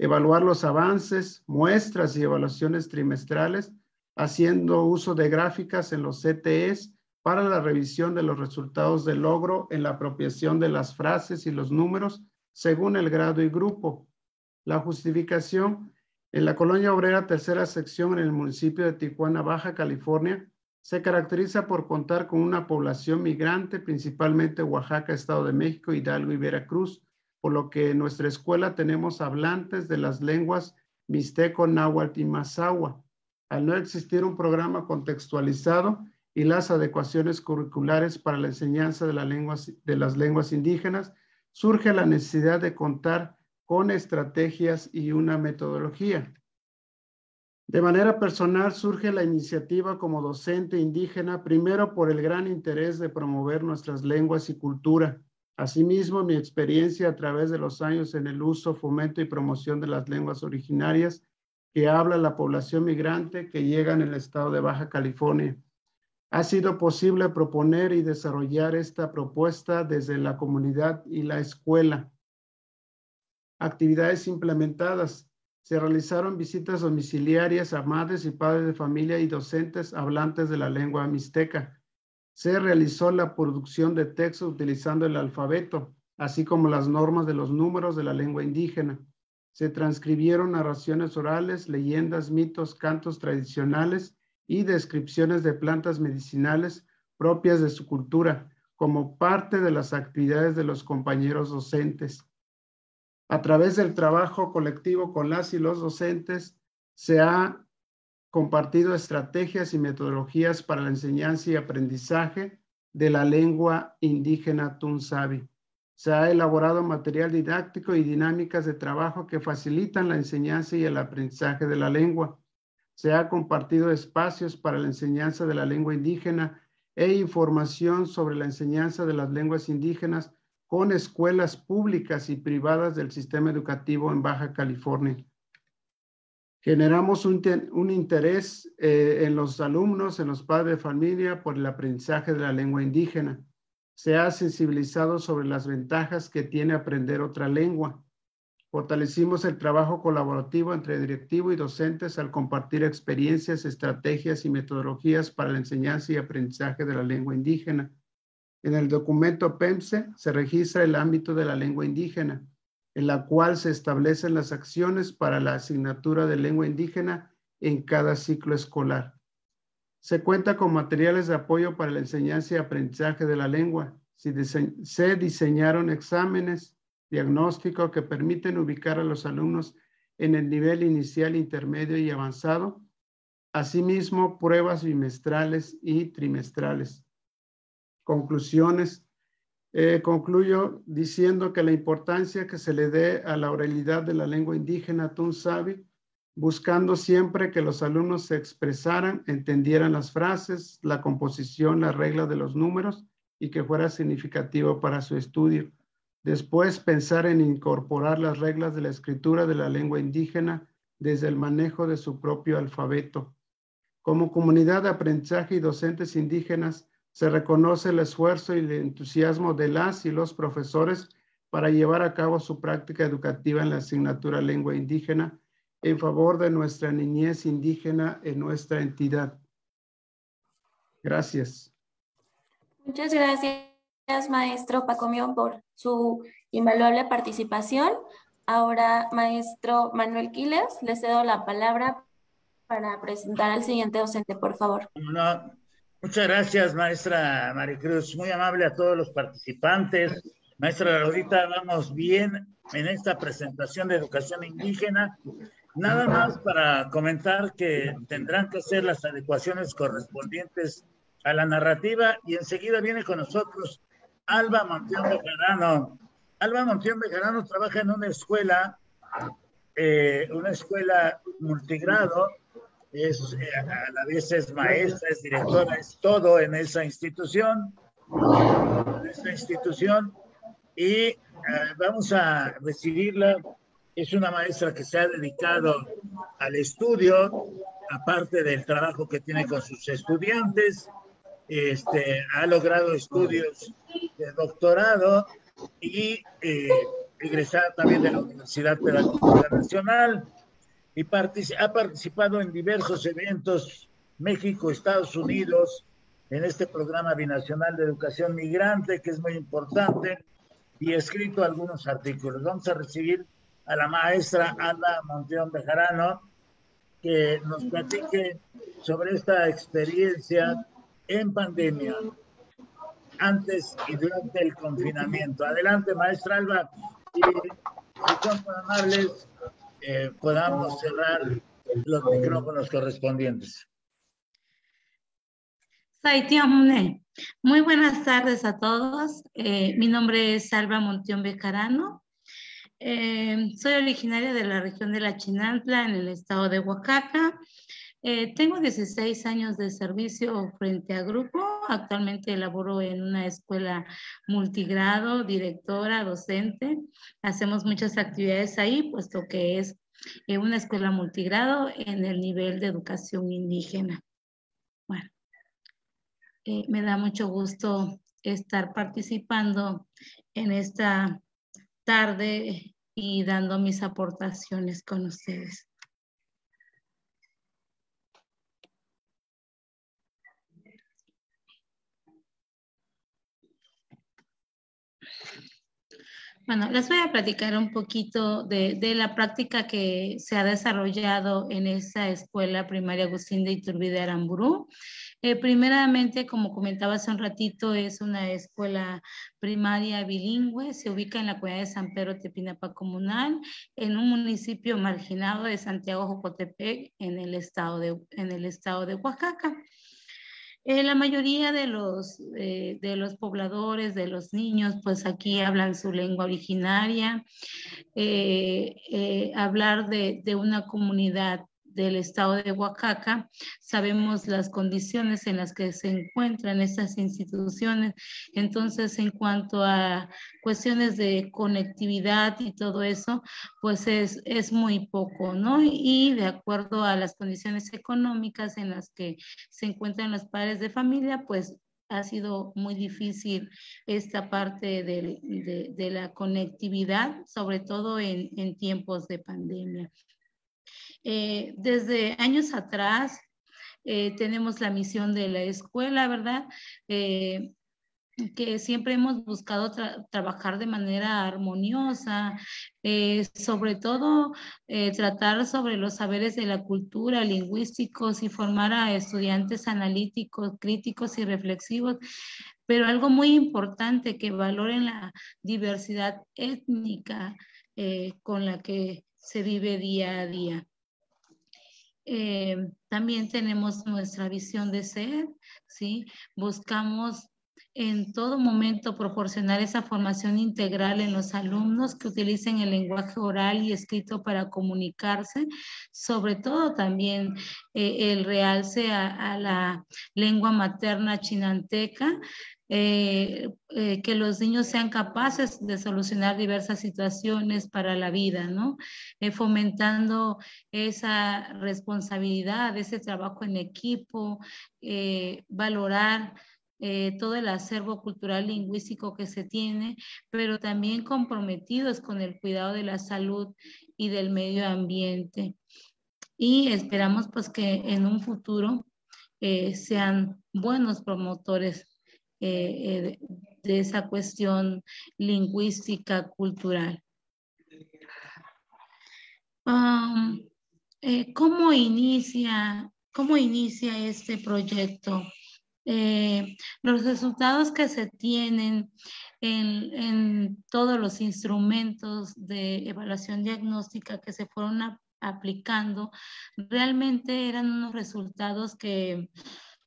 evaluar los avances, muestras y evaluaciones trimestrales, haciendo uso de gráficas en los CTEs para la revisión de los resultados del logro en la apropiación de las frases y los números según el grado y grupo. La justificación en la colonia obrera tercera sección en el municipio de Tijuana, Baja California, se caracteriza por contar con una población migrante, principalmente Oaxaca, Estado de México, Hidalgo y Veracruz, por lo que en nuestra escuela tenemos hablantes de las lenguas mixteco, náhuatl y mazahua. Al no existir un programa contextualizado y las adecuaciones curriculares para la enseñanza de, de las lenguas indígenas, surge la necesidad de contar con estrategias y una metodología. De manera personal surge la iniciativa como docente indígena, primero por el gran interés de promover nuestras lenguas y cultura, Asimismo, mi experiencia a través de los años en el uso, fomento y promoción de las lenguas originarias que habla la población migrante que llega en el estado de Baja California. Ha sido posible proponer y desarrollar esta propuesta desde la comunidad y la escuela. Actividades implementadas. Se realizaron visitas domiciliarias a madres y padres de familia y docentes hablantes de la lengua mixteca se realizó la producción de texto utilizando el alfabeto, así como las normas de los números de la lengua indígena. Se transcribieron narraciones orales, leyendas, mitos, cantos tradicionales y descripciones de plantas medicinales propias de su cultura, como parte de las actividades de los compañeros docentes. A través del trabajo colectivo con las y los docentes, se ha compartido estrategias y metodologías para la enseñanza y aprendizaje de la lengua indígena Tunsabi. Se ha elaborado material didáctico y dinámicas de trabajo que facilitan la enseñanza y el aprendizaje de la lengua. Se ha compartido espacios para la enseñanza de la lengua indígena e información sobre la enseñanza de las lenguas indígenas con escuelas públicas y privadas del sistema educativo en Baja California. Generamos un, interés eh, en los alumnos, en los padres de familia por el aprendizaje de la lengua indígena. Se ha sensibilizado sobre las ventajas que tiene aprender otra lengua. Fortalecimos el trabajo colaborativo entre directivo y docentes al compartir experiencias, estrategias y metodologías para la enseñanza y aprendizaje de la lengua indígena. En el documento PEMSE se registra el ámbito de la lengua indígena, en la cual se establecen las acciones para la asignatura de lengua indígena en cada ciclo escolar. Se cuenta con materiales de apoyo para la enseñanza y aprendizaje de la lengua. Se diseñaron exámenes diagnósticos que permiten ubicar a los alumnos en el nivel inicial, intermedio y avanzado. Asimismo, pruebas bimestrales y trimestrales. Conclusiones. Eh, concluyo diciendo que la importancia que se le dé a la oralidad de la lengua indígena Tunsabi, buscando siempre que los alumnos se expresaran, entendieran las frases, la composición, la regla de los números y que fuera significativo para su estudio. Después, pensar en incorporar las reglas de la escritura de la lengua indígena desde el manejo de su propio alfabeto. Como comunidad de aprendizaje y docentes indígenas, se reconoce el esfuerzo y el entusiasmo de las y los profesores para llevar a cabo su práctica educativa en la asignatura lengua indígena en favor de nuestra niñez indígena en nuestra entidad. Gracias. Muchas gracias, maestro Pacomión, por su invaluable participación. Ahora, maestro Manuel Quiles, le cedo la palabra para presentar al siguiente docente, por favor. Muchas gracias, maestra Maricruz. Muy amable a todos los participantes. Maestra, ahorita vamos bien en esta presentación de educación indígena. Nada más para comentar que tendrán que hacer las adecuaciones correspondientes a la narrativa y enseguida viene con nosotros Alba Montión Bejarano. Alba Montión Bejarano trabaja en una escuela, eh, una escuela multigrado es, eh, a la vez es maestra, es directora, es todo en esa institución, en esta institución, y eh, vamos a recibirla. Es una maestra que se ha dedicado al estudio, aparte del trabajo que tiene con sus estudiantes, este, ha logrado estudios de doctorado y eh, egresada también de la Universidad Pedagógica Nacional y ha participado en diversos eventos, México, Estados Unidos, en este programa binacional de educación migrante, que es muy importante, y he escrito algunos artículos. Vamos a recibir a la maestra Ana Monteón Bejarano, que nos platique sobre esta experiencia en pandemia, antes y durante el confinamiento. Adelante, maestra Alba, y tan amables, eh, podamos cerrar los micrófonos correspondientes. Muy buenas tardes a todos. Eh, mi nombre es Alba Montión Becarano. Eh, soy originaria de la región de La Chinantla, en el estado de Oaxaca. Eh, tengo 16 años de servicio frente a grupo. Actualmente laboro en una escuela multigrado, directora, docente. Hacemos muchas actividades ahí, puesto que es una escuela multigrado en el nivel de educación indígena. Bueno, eh, me da mucho gusto estar participando en esta tarde y dando mis aportaciones con ustedes. Bueno, les voy a platicar un poquito de, la práctica que se ha desarrollado en esa escuela primaria Agustín de Iturbide Aramburú. Eh, primeramente, como comentaba hace un ratito, es una escuela primaria bilingüe, se ubica en la comunidad de San Pedro Tepinapa Comunal, en un municipio marginado de Santiago Jocotepec, en el estado de, en el estado de Oaxaca. Eh, la mayoría de los, eh, de los pobladores, de los niños, pues aquí hablan su lengua originaria. Eh, hablar de, de, una comunidad del estado de Oaxaca, sabemos las condiciones en las que se encuentran estas instituciones. Entonces, en cuanto a cuestiones de conectividad y todo eso, pues es, es muy poco, ¿no? Y de acuerdo a las condiciones económicas en las que se encuentran los padres de familia, pues ha sido muy difícil esta parte de, de, la conectividad, sobre todo en, en tiempos de pandemia. Eh, desde años atrás eh, tenemos la misión de la escuela, ¿verdad? Eh, que siempre hemos buscado trabajar de manera armoniosa, sobre todo tratar sobre los saberes de la cultura, lingüísticos y formar a estudiantes analíticos, críticos y reflexivos, pero algo muy importante que valoren la diversidad étnica con la que se vive día a día. Eh, también tenemos nuestra visión de ser, ¿sí? Buscamos en todo momento proporcionar esa formación integral en los alumnos que utilicen el lenguaje oral y escrito para comunicarse, sobre todo también eh, el realce a, la lengua materna chinanteca, eh, eh, que los niños sean capaces de solucionar diversas situaciones para la vida, ¿no? Eh, fomentando esa responsabilidad, ese trabajo en equipo, valorar todo el acervo cultural lingüístico que se tiene, pero también comprometidos con el cuidado de la salud y del medio ambiente. Y esperamos pues que en un futuro sean buenos promotores eh, eh, de esa cuestión lingüística, cultural. Um, eh, ¿cómo, inicia, ¿Cómo inicia este proyecto? los resultados que se tienen en, en, todos los instrumentos de evaluación diagnóstica que se fueron aplicando, realmente eran unos resultados que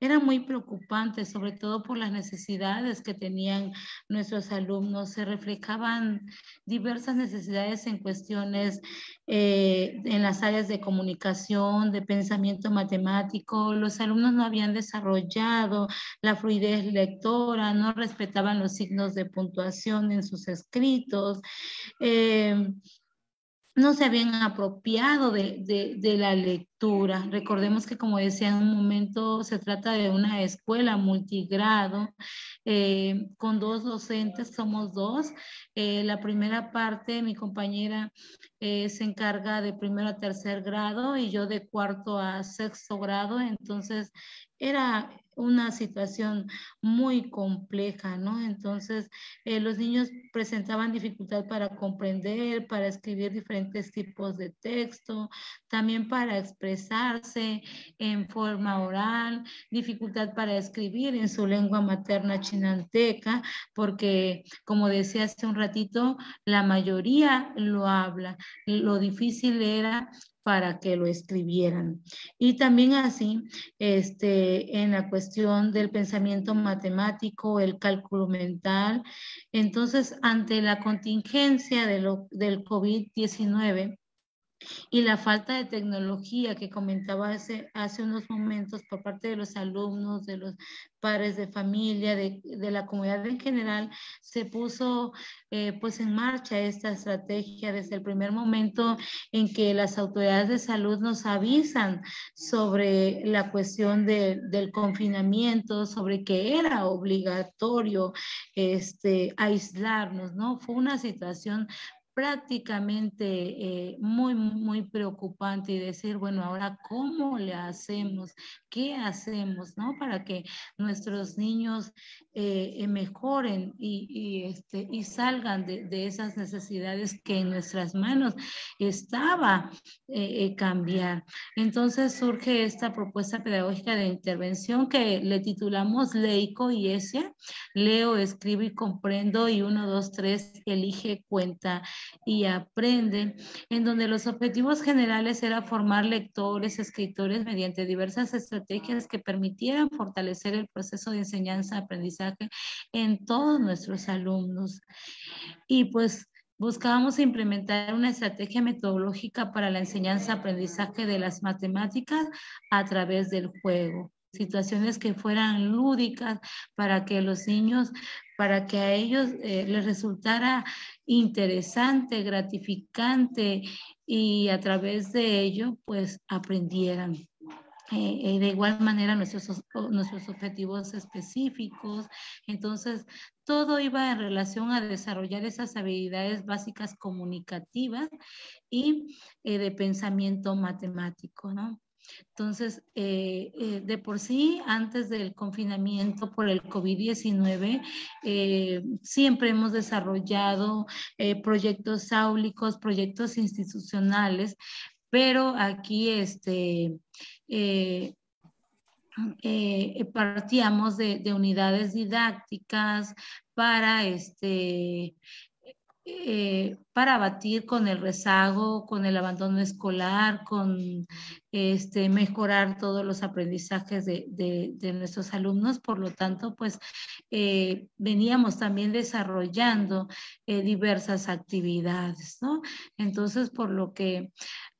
era muy preocupante, sobre todo por las necesidades que tenían nuestros alumnos. Se reflejaban diversas necesidades en cuestiones eh, en las áreas de comunicación, de pensamiento matemático. Los alumnos no habían desarrollado la fluidez lectora, no respetaban los signos de puntuación en sus escritos. Eh, no se habían apropiado de, de, de la lectura lectura. Recordemos que, como decía en un momento, se trata de una escuela multigrado eh, con dos docentes, somos dos. Eh, la primera parte, mi compañera eh, se encarga de primero a tercer grado y yo de cuarto a sexto grado. Entonces, era una situación muy compleja, ¿no? Entonces, eh, los niños presentaban dificultad para comprender, para escribir diferentes tipos de texto, también para expresarse en forma oral, dificultad para escribir en su lengua materna chinanteca, porque, como decía hace un ratito, la mayoría lo habla. Lo difícil era para que lo escribieran. Y también así, este, en la cuestión del pensamiento matemático, el cálculo mental. Entonces, ante la contingencia de lo, del COVID-19, y la falta de tecnología que comentaba hace, hace unos momentos por parte de los alumnos, de los padres de familia, de, de la comunidad en general, se puso eh, pues en marcha esta estrategia desde el primer momento en que las autoridades de salud nos avisan sobre la cuestión de, del confinamiento, sobre que era obligatorio este, aislarnos, ¿no? Fue una situación prácticamente eh, muy, muy preocupante y decir, bueno, ahora cómo le hacemos, qué hacemos, ¿no? Para que nuestros niños eh, eh, mejoren y, este, y salgan de, de, esas necesidades que en nuestras manos estaba cambiar. Entonces surge esta propuesta pedagógica de intervención que le titulamos Leico y Esia. Leo, escribo y comprendo y uno, dos, tres, elige, cuenta y aprende, en donde los objetivos generales era formar lectores, escritores mediante diversas estrategias que permitieran fortalecer el proceso de enseñanza-aprendizaje en todos nuestros alumnos. Y pues buscábamos implementar una estrategia metodológica para la enseñanza-aprendizaje de las matemáticas a través del juego situaciones que fueran lúdicas para que los niños, para que a ellos eh, les resultara interesante, gratificante y a través de ello pues aprendieran. Eh, eh, de igual manera nuestros, nuestros objetivos específicos. Entonces, todo iba en relación a desarrollar esas habilidades básicas comunicativas y de pensamiento matemático, ¿no? Entonces, eh, eh, de por sí, antes del confinamiento por el COVID-19, eh, siempre hemos desarrollado proyectos áulicos, proyectos institucionales, pero aquí este, partíamos de, de, unidades didácticas para este, eh, para batir con el rezago, con el abandono escolar, con este, mejorar todos los aprendizajes de, nuestros alumnos. Por lo tanto, pues eh, veníamos también desarrollando eh, diversas actividades, ¿no? Entonces, por lo que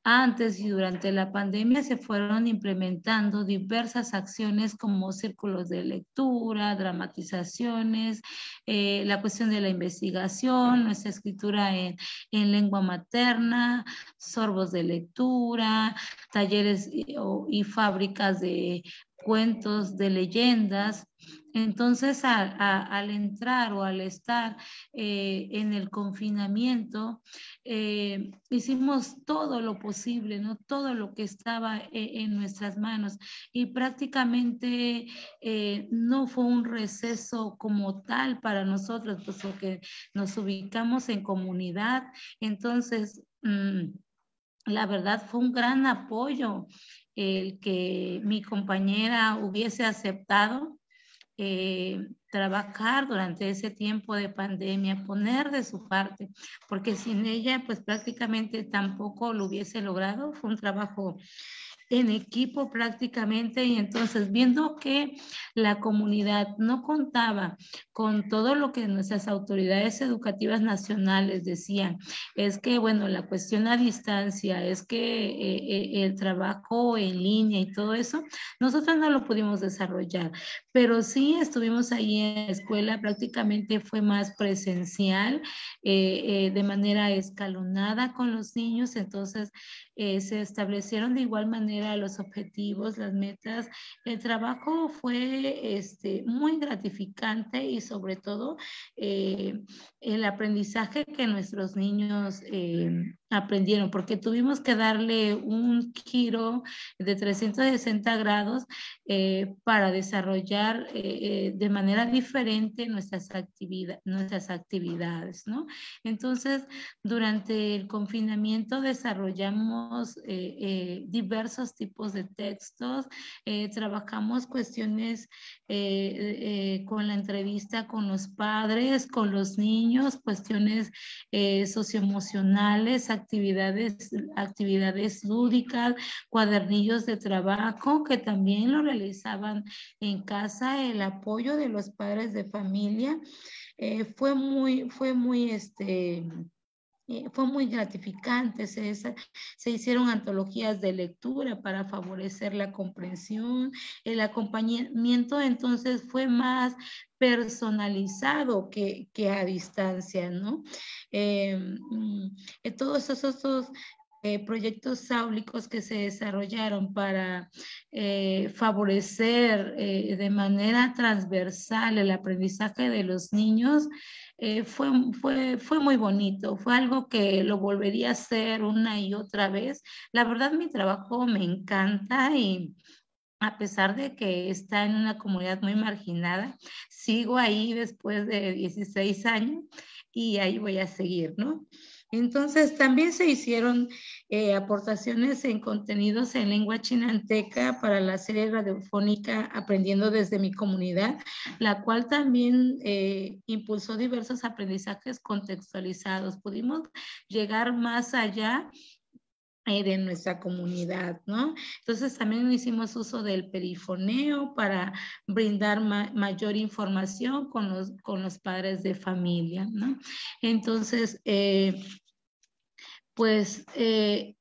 antes y durante la pandemia se fueron implementando diversas acciones como círculos de lectura, dramatizaciones, eh, la cuestión de la investigación, nuestra escritura en, en lengua materna, sorbos de lectura, talleres y, y fábricas de cuentos, de leyendas. Entonces, al entrar o al estar eh, en el confinamiento, eh, hicimos todo lo posible, ¿no? Todo lo que estaba eh, en nuestras manos y prácticamente no fue un receso como tal para nosotros, pues porque nos ubicamos en comunidad. Entonces, mm, la verdad fue un gran apoyo el que mi compañera hubiese aceptado eh, trabajar durante ese tiempo de pandemia, poner de su parte, porque sin ella pues prácticamente tampoco lo hubiese logrado. Fue un trabajo en equipo prácticamente y entonces viendo que la comunidad no contaba con todo lo que nuestras autoridades educativas nacionales decían, es que bueno, la cuestión a distancia, es que eh, eh, el trabajo en línea y todo eso, nosotros no lo pudimos desarrollar, pero sí estuvimos ahí pandemia la escuela prácticamente fue más presencial, eh, eh, de manera escalonada con los niños, entonces eh, se establecieron de igual manera los objetivos, las metas. El trabajo fue este, muy gratificante y sobre todo el aprendizaje que nuestros niños aprendieron, porque tuvimos que darle un giro de 360 grados eh, para desarrollar eh, eh, de manera diferente nuestras, actividad, nuestras actividades, ¿no? Entonces, durante el confinamiento desarrollamos diversos tipos de textos, trabajamos cuestiones con la entrevista con los padres, con los niños, cuestiones socioemocionales, actividades, actividades lúdicas, cuadernillos de trabajo que también lo realizaban en casa, el apoyo de los padres de familia. Eh, fue muy, fue muy, este, eh, fue muy gratificante. Se, se, hicieron antologías de lectura para favorecer la comprensión. El acompañamiento entonces fue más personalizado que, que a distancia, ¿no? Eh, mm, todos esos, eh, proyectos áulicos que se desarrollaron para eh, favorecer de manera transversal el aprendizaje de los niños fue, fue, fue muy bonito, fue algo que lo volvería a hacer una y otra vez. La verdad mi trabajo me encanta y a pesar de que está en una comunidad muy marginada, sigo ahí después de 16 años y ahí voy a seguir, ¿no? Entonces, también se hicieron eh, aportaciones en contenidos en lengua chinanteca para la serie radiofónica Aprendiendo desde mi comunidad, la cual también eh, impulsó diversos aprendizajes contextualizados. Pudimos llegar más allá eh, de nuestra comunidad, ¿no? Entonces también hicimos uso del perifoneo para brindar mayor información con los, con los padres de familia, ¿no? Entonces, pues eh,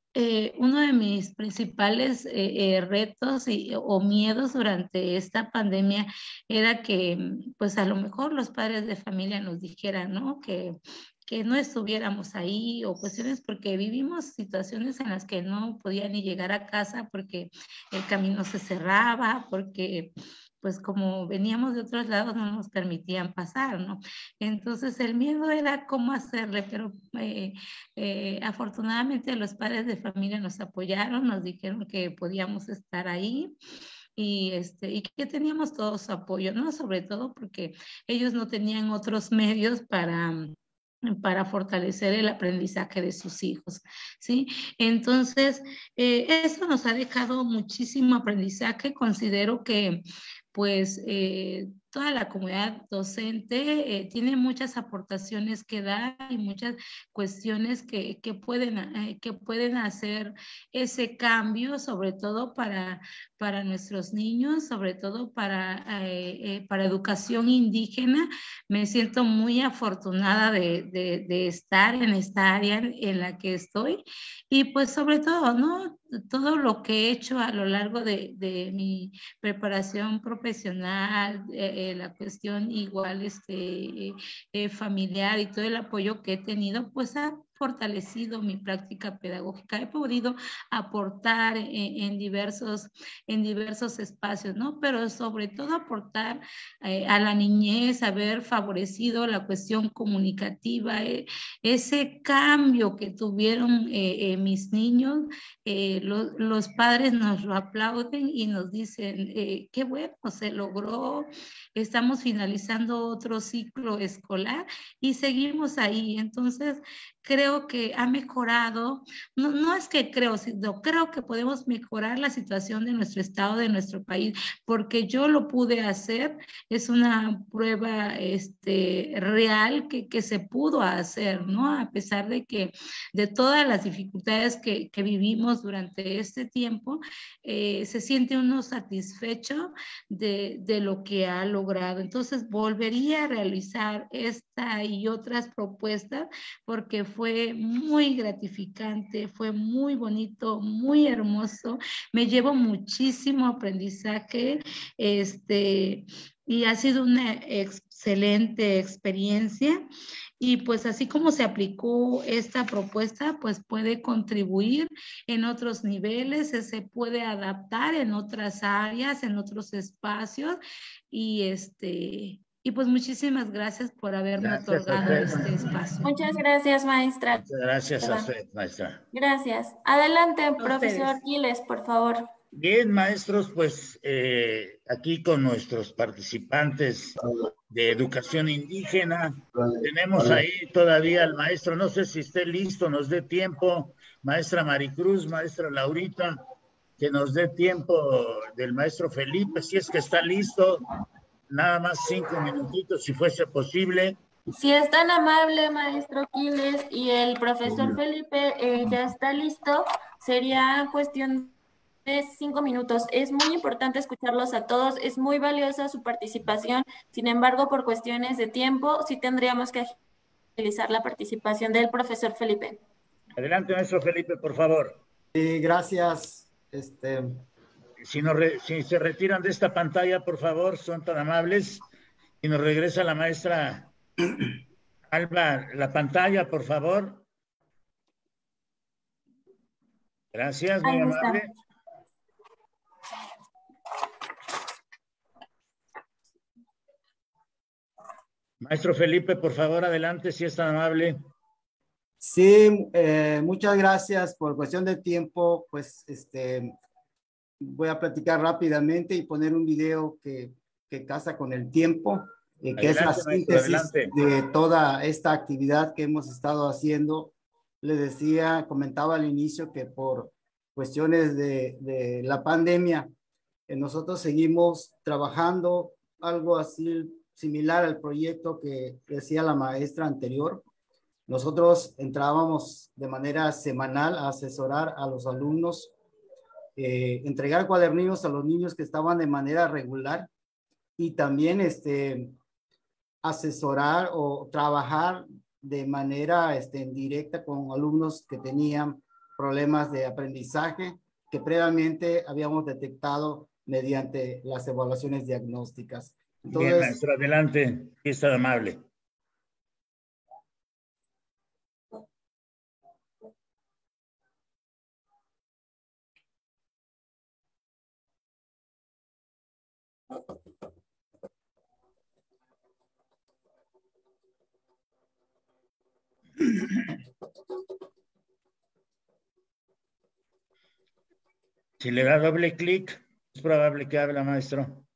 uno de mis principales retos o miedos durante esta pandemia era que, pues a lo mejor los padres de familia nos dijeran, ¿no? Que que no estuviéramos ahí o cuestiones porque vivimos situaciones en las que no podía ni llegar a casa porque el camino se cerraba, porque pues como veníamos de otros lados no nos permitían pasar, ¿no? Entonces el miedo era cómo hacerle, pero eh, eh, afortunadamente los padres de familia nos apoyaron, nos dijeron que podíamos estar ahí y, este, y que teníamos todo su apoyo, ¿no? Sobre todo porque ellos no tenían otros medios para para fortalecer el aprendizaje de sus hijos, ¿sí? Entonces, eh, eso nos ha dejado muchísimo aprendizaje. Considero que, pues, eh, toda la comunidad docente eh, tiene muchas aportaciones que dar y muchas cuestiones que, que pueden, eh, que pueden hacer ese cambio, sobre todo para, para nuestros niños, sobre todo para, para educación indígena. Me siento muy afortunada de, de, de estar en esta área en la que estoy y pues sobre todo, ¿no? Todo lo que he hecho a lo largo de, de mi preparación profesional, eh, la cuestión igual este, eh, familiar y todo el apoyo que he tenido, pues ha fortalecido mi práctica pedagógica, he podido aportar en, diversos, en diversos espacios, ¿no? Pero sobre todo aportar eh, a la niñez, haber favorecido la cuestión comunicativa, eh, ese cambio que tuvieron eh, mis niños, los padres nos lo aplauden y nos dicen, qué bueno, se logró, estamos finalizando otro ciclo escolar y seguimos ahí. Entonces, creo que ha mejorado, no, no es que creo, sino creo que podemos mejorar la situación de nuestro estado, de nuestro país, porque yo lo pude hacer, es una prueba este, real que, que se pudo hacer, ¿no? A pesar de que de todas las dificultades que, que vivimos durante este tiempo, eh, se siente uno satisfecho de, de lo que ha logrado. Entonces, volvería a realizar esta y otras propuestas porque fue muy gratificante, fue muy bonito, muy hermoso. Me llevo muchísimo aprendizaje. Este, y ha sido una excelente experiencia. Y pues así como se aplicó esta propuesta, pues puede contribuir en otros niveles, se puede adaptar en otras áreas, en otros espacios. Y este, y pues muchísimas gracias por haberme otorgado este espacio. Muchas gracias, maestra. Muchas gracias a usted, maestra. Gracias. Adelante, profesor Quiles, por favor. Bien, maestros, pues eh, aquí con nuestros participantes de educación indígena, tenemos ahí todavía al maestro, no sé si esté listo, nos dé tiempo, maestra Maricruz, maestra Laurita, que nos dé tiempo del maestro Felipe, si es que está listo, nada más cinco minutitos, si fuese posible. Si es tan amable, maestro Quiles, y el profesor Felipe eh, ya está listo, sería cuestión cinco minutos. Es muy importante escucharlos a todos, es muy valiosa su participación. Sin embargo, por cuestiones de tiempo, sí tendríamos que utilizar la participación del profesor Felipe. Adelante, maestro Felipe, por favor. Sí, gracias. Este... Si, si se retiran de esta pantalla, por favor, son tan amables. Y nos regresa la maestra Alba, la pantalla, por favor. Gracias, muy amable. Maestro Felipe, por favor, adelante, si es tan amable. Sí, eh, muchas gracias por cuestión de tiempo. Pues este, voy a platicar rápidamente y poner un video que, que casa con el tiempo, eh, que es la síntesis de toda esta actividad que hemos estado haciendo. Le decía, comentaba al inicio que por cuestiones de, de la pandemia, eh, nosotros seguimos trabajando algo así similar al proyecto que decía la maestra anterior. Nosotros entrábamos de manera semanal a asesorar a los alumnos, eh, entregar cuadernillos a los niños que estaban de manera regular y también este, asesorar o trabajar de manera este, directa con alumnos que tenían problemas de aprendizaje que previamente habíamos detectado mediante las evaluaciones diagnósticas. Bien, maestro, adelante. Está amable. Si le da doble clic, es probable que hable, maestro.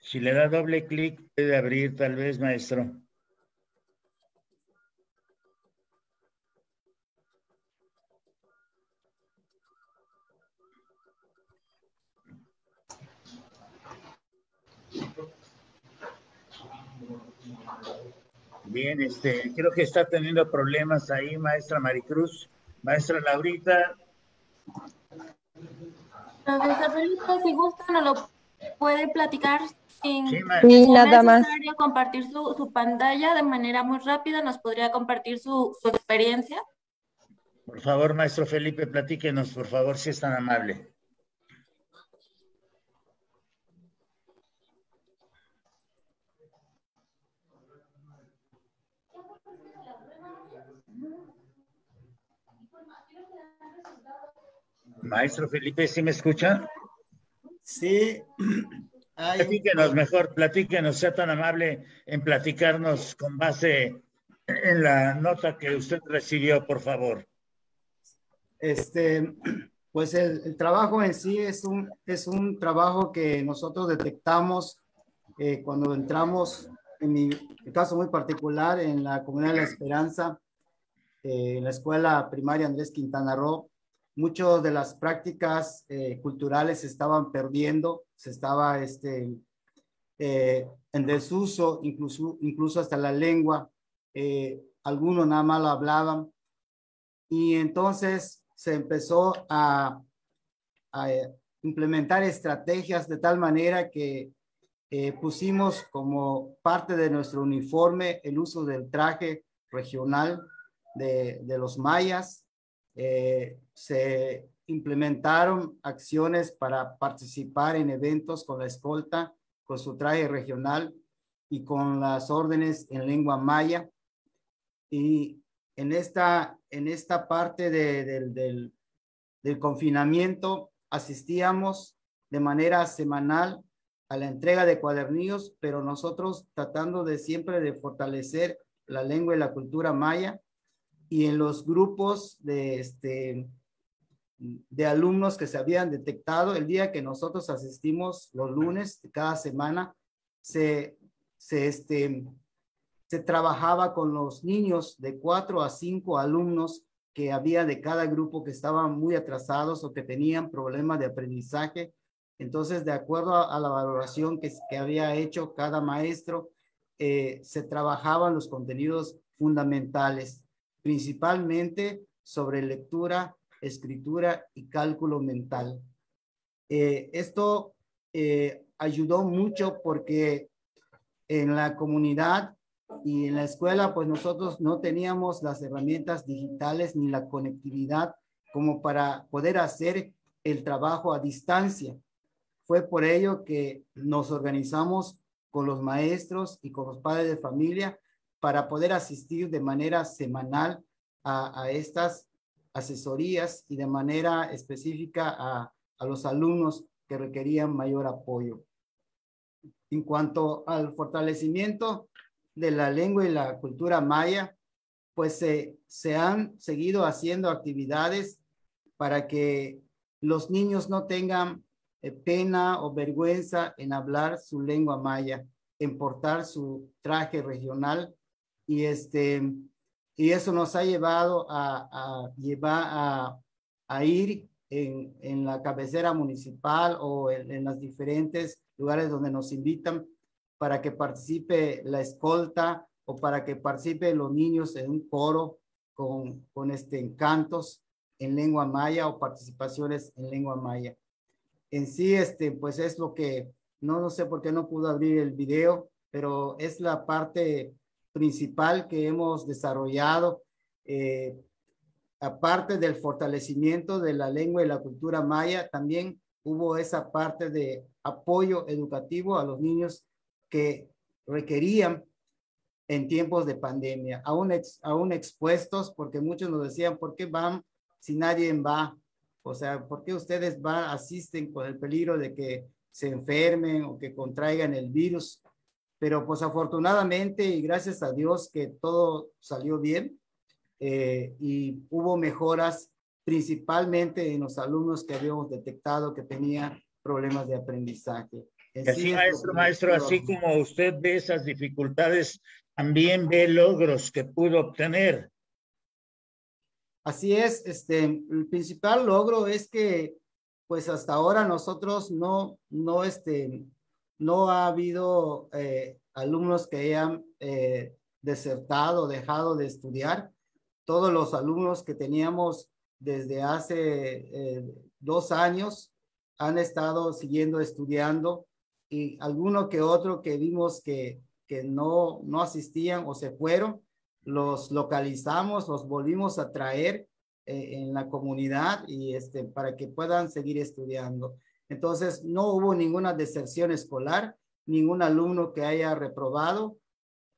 Si le da doble clic, puede abrir tal vez, maestro. Bien, este, creo que está teniendo problemas ahí, maestra Maricruz. Maestra Laurita. Profesor Felipe, si gusta, no lo puede platicar sí, nada más. compartir su, su, pantalla de manera muy rápida, nos podría compartir su, su experiencia. Por favor, maestro Felipe, platíquenos, por favor, si es tan amable. Maestro Felipe, ¿sí me escucha? Sí, Platíquenos mejor, platíquenos, sea tan amable en platicarnos con base en la nota que usted recibió, por favor. Este, pues el, trabajo en sí es un, es un trabajo que nosotros detectamos eh, cuando entramos, en mi caso muy particular, en la Comunidad de la Esperanza, eh, en la escuela primaria Andrés Quintana Roo, muchas de las prácticas eh, culturales se estaban perdiendo, se estaba este, eh, en desuso, incluso, incluso hasta la lengua, eh, algunos nada más hablaban. Y entonces se empezó a, implementar estrategias de tal manera que pusimos como parte de nuestro uniforme el uso del traje regional de, de los mayas. Se implementaron acciones para participar en eventos con la escolta, con su traje regional y con las órdenes en lengua maya. Y en esta, en esta parte del, del confinamiento asistíamos de manera semanal a la entrega de cuadernillos, pero nosotros tratando de siempre de fortalecer la lengua y la cultura maya y en los grupos de, este, de alumnos que se habían detectado, el día que nosotros asistimos los lunes de cada semana, se, se, este, se trabajaba con los niños de cuatro a cinco alumnos que había de cada grupo que estaban muy atrasados o que tenían problemas de aprendizaje. Entonces, de acuerdo a, la valoración que, que, había hecho cada maestro, eh, se trabajaban los contenidos fundamentales, principalmente sobre lectura, escritura y cálculo mental. Eh, esto eh, ayudó mucho porque en la comunidad y en la escuela, pues nosotros no teníamos las herramientas digitales ni la conectividad como para poder hacer el trabajo a distancia. Fue por ello que nos organizamos con los maestros y con los padres de familia para poder asistir de manera semanal a, estas asesorías y de manera específica a, a los alumnos que requerían mayor apoyo. En cuanto al fortalecimiento de la lengua y la cultura maya, pues se, se han seguido haciendo actividades para que los niños no tengan eh, pena o vergüenza en hablar su lengua maya, en portar su traje regional y este y eso nos ha llevado a, llevar a, ir en, en, la cabecera municipal o en, en los diferentes lugares donde nos invitan para que participe la escolta o para que participe los niños en un coro con, con este encantos en lengua maya o participaciones en lengua maya. En sí, este, pues es lo que, no, no sé por qué no pudo abrir el video, pero es la parte principal que hemos desarrollado. Eh, aparte del fortalecimiento de la lengua y la cultura maya, también hubo esa parte de apoyo educativo a los niños que requerían en tiempos de pandemia, aún, aún expuestos, porque muchos nos decían, ¿por qué van si nadie va? O sea, ¿por qué ustedes van, asisten con el peligro de que se enfermen o que contraigan el virus? Pero pues afortunadamente y gracias a Dios que todo salió bien eh, y hubo mejoras principalmente en los alumnos que habíamos detectado que tenían problemas de aprendizaje. así, maestro, maestro, así como usted ve esas dificultades, también ve logros que pudo obtener. Así es, este, el principal logro es que, pues hasta ahora nosotros no, no, este, no ha habido eh, alumnos que hayan eh, desertado, dejado de estudiar. Todos los alumnos que teníamos desde hace eh, dos años han estado siguiendo estudiando y alguno que otro que vimos que, que no, no asistían o se fueron, los localizamos, los volvimos a traer eh, en la comunidad y este, para que puedan seguir estudiando. Entonces, no hubo ninguna deserción escolar, ningún alumno que haya reprobado.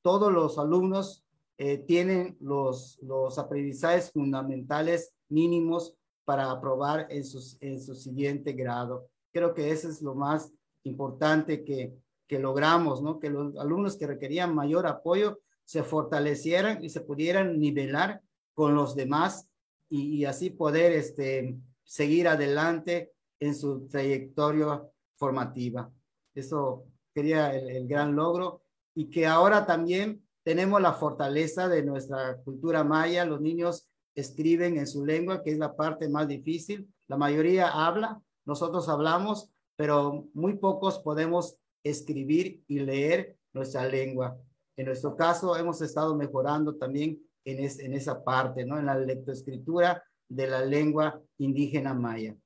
Todos los alumnos eh, tienen los, los aprendizajes fundamentales mínimos para aprobar en, sus, en su siguiente grado. Creo que eso es lo más importante que, que logramos, ¿no? Que los alumnos que requerían mayor apoyo se fortalecieran y se pudieran nivelar con los demás y, así poder este, seguir adelante en su trayectoria formativa. Eso sería el, gran logro y que ahora también tenemos la fortaleza de nuestra cultura maya. Los niños escriben en su lengua, que es la parte más difícil. La mayoría habla, nosotros hablamos, pero muy pocos podemos escribir y leer nuestra lengua. En nuestro caso, hemos estado mejorando también en, en esa parte, ¿no? En la lectoescritura de la lengua indígena maya.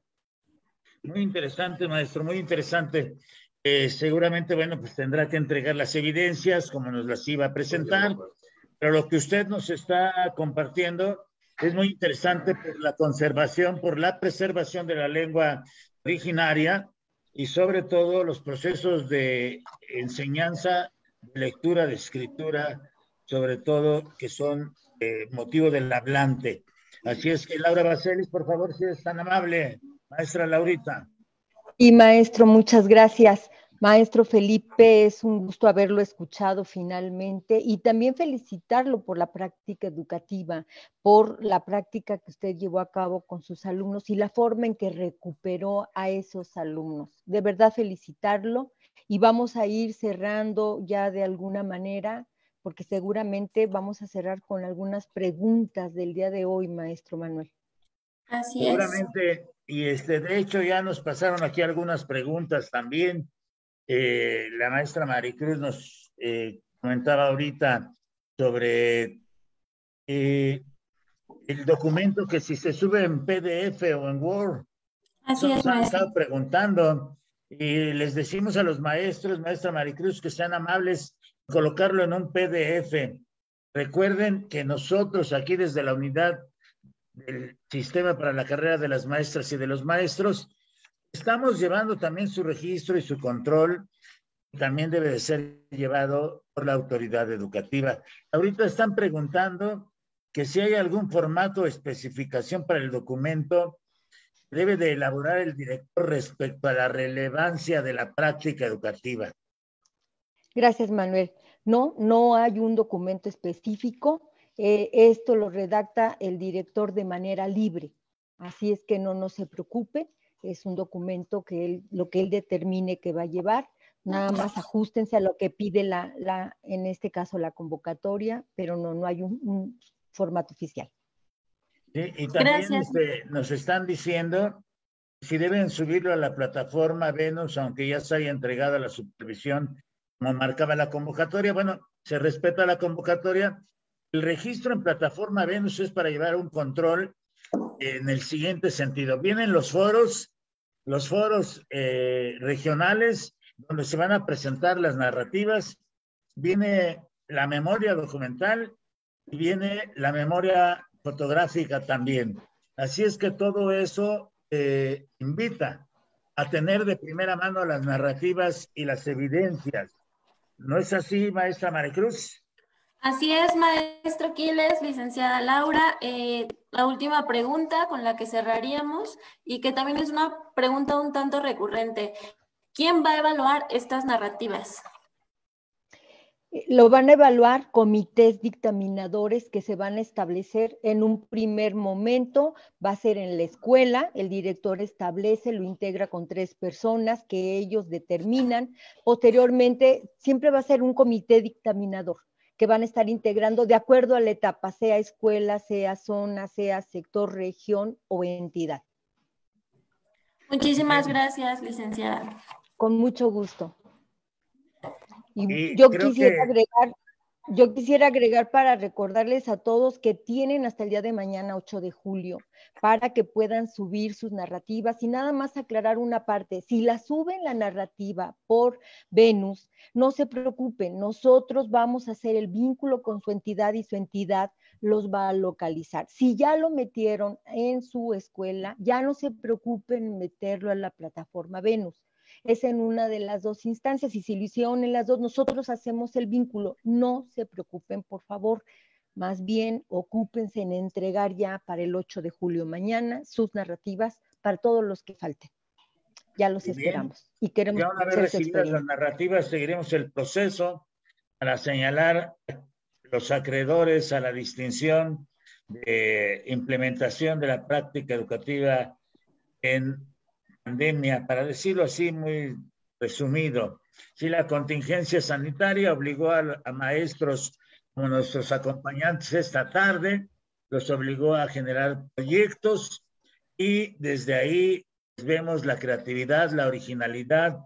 Muy interesante, maestro, muy interesante. Eh, seguramente, bueno, pues tendrá que entregar las evidencias como nos las iba a presentar. pero lo que usted nos está compartiendo es muy interesante por la conservación, por la preservación de la lengua originaria y sobre todo los procesos de enseñanza, lectura, de escritura, sobre todo que son eh, motivo del hablante. Así es que Laura Baselis, por favor, si es tan amable, maestra Laurita. Y maestro, muchas gracias. Maestro Felipe, es un gusto haberlo escuchado finalmente y también felicitarlo por la práctica educativa, por la práctica que usted llevó a cabo con sus alumnos y la forma en que recuperó a esos alumnos. De verdad felicitarlo y vamos a ir cerrando ya de alguna manera, porque seguramente vamos a cerrar con algunas preguntas del día de hoy, maestro Manuel. Así Seguramente, y este, de hecho ya nos pasaron aquí algunas preguntas también eh, la maestra Maricruz nos eh, comentaba ahorita sobre eh, el documento que si se sube en PDF o en Word. Así es, nos han estado preguntando y les decimos a los maestros, maestra Maricruz, que sean amables colocarlo en un PDF. Recuerden que nosotros aquí desde la unidad del sistema para la carrera de las maestras y de los maestros, Estamos llevando también su registro y su control. También debe de ser llevado por la autoridad educativa. Ahorita están preguntando que si hay algún formato o especificación para el documento, debe de elaborar el director respecto a la relevancia de la práctica educativa. Gracias, Manuel. No, no hay un documento específico. Eh, esto lo redacta el director de manera libre. Así es que no, no se preocupe es un documento que él, lo que él determine que va a llevar. Nada más ajustense a lo que pide la, la en este caso, la convocatoria, pero no, no hay un, formato oficial. y también este, nos están diciendo si deben subirlo a la plataforma Venus, aunque ya se haya entregado a la supervisión, como marcaba la convocatoria. Bueno, se respeta la convocatoria. El registro en plataforma Venus es para llevar un control en el siguiente sentido. Vienen los foros, los foros eh, regionales donde se van a presentar las narrativas, viene la memoria documental y viene la memoria fotográfica también. Así es que todo eso eh, invita a tener de primera mano las narrativas y las evidencias. ¿No es así, maestra Maricruz? Así es, maestro Quiles, licenciada Laura. Eh, la última pregunta con la que cerraríamos y que también es una pregunta un tanto recurrente. ¿Quién va a evaluar estas narrativas? Lo van a evaluar comités dictaminadores que se van a establecer en un primer momento, va a ser en la escuela, el director establece, lo integra con tres personas que ellos determinan, posteriormente siempre va a ser un comité dictaminador que van a estar integrando de acuerdo a la etapa, sea escuela, sea zona, sea sector, región o entidad. Muchísimas gracias, licenciada. Con mucho gusto. Y, yo quisiera agregar, yo quisiera agregar para recordarles a todos que tienen hasta el día de mañana, 8 de julio, para que puedan subir sus narrativas y nada más aclarar una parte. Si la suben la narrativa por Venus, no se preocupen, nosotros vamos a hacer el vínculo con su entidad y su entidad los va a localizar. Si ya lo metieron en su escuela, ya no se preocupen en meterlo a la plataforma Venus es en una de las dos instancias y si lo hicieron en las dos, nosotros hacemos el vínculo. No se preocupen, por favor. Más bien, ocúpense en entregar ya para el 8 de julio mañana sus narrativas para todos los que falten. Ya los esperamos. Y queremos ya una vez recibidas las narrativas, seguiremos el proceso para señalar los acreedores a la distinción de implementación de la práctica educativa en pandemia, para decirlo así muy resumido. Si la contingencia sanitaria obligó a, maestros como nuestros acompañantes esta tarde, los obligó a generar proyectos y desde ahí vemos la creatividad, la originalidad,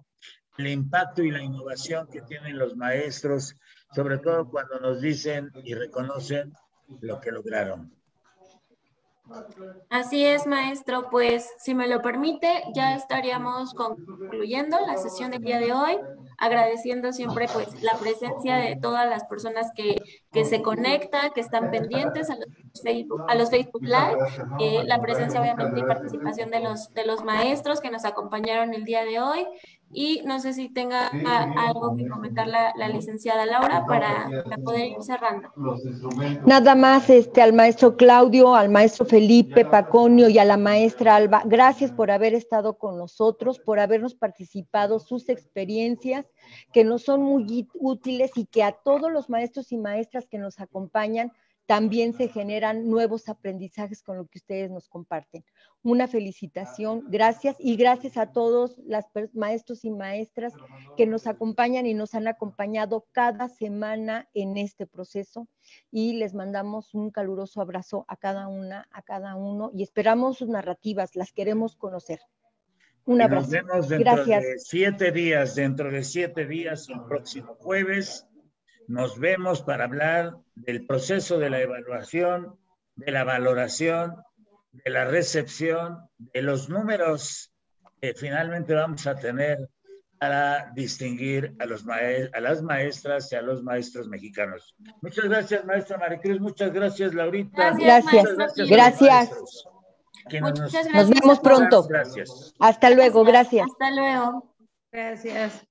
el impacto y la innovación que tienen los maestros, sobre todo cuando nos dicen y reconocen lo que lograron. Así es, maestro. Pues si me lo permite, ya estaríamos concluyendo la sesión del día de hoy, agradeciendo siempre pues la presencia de todas las personas que, que se conectan, que están pendientes a los Facebook, a los Facebook Live, eh, la presencia obviamente y participación de los, de los maestros que nos acompañaron el día de hoy y no sé si tenga algo que comentar la, licenciada Laura para, poder ir cerrando. Nada más este, al maestro Claudio, al maestro Felipe Paconio y a la maestra Alba, gracias por haber estado con nosotros, por habernos participado, sus experiencias que nos son muy útiles y que a todos los maestros y maestras que nos acompañan también se generan nuevos aprendizajes con lo que ustedes nos comparten. Una felicitación, gracias y gracias a todos los maestros y maestras que nos acompañan y nos han acompañado cada semana en este proceso y les mandamos un caluroso abrazo a cada una, a cada uno y esperamos sus narrativas, las queremos conocer. Un abrazo. Nos vemos dentro gracias. de siete días, dentro de siete días, el próximo jueves nos vemos para hablar del proceso de la evaluación, de la valoración, de la recepción, de los números que finalmente vamos a tener para distinguir a, los a las maestras y a los maestros mexicanos. Muchas gracias, maestra Maricruz. Muchas gracias, Laurita. Gracias. Gracias. gracias. Nos, nos, vemos pronto. Gracias. Hasta luego. Gracias. Hasta luego. Gracias.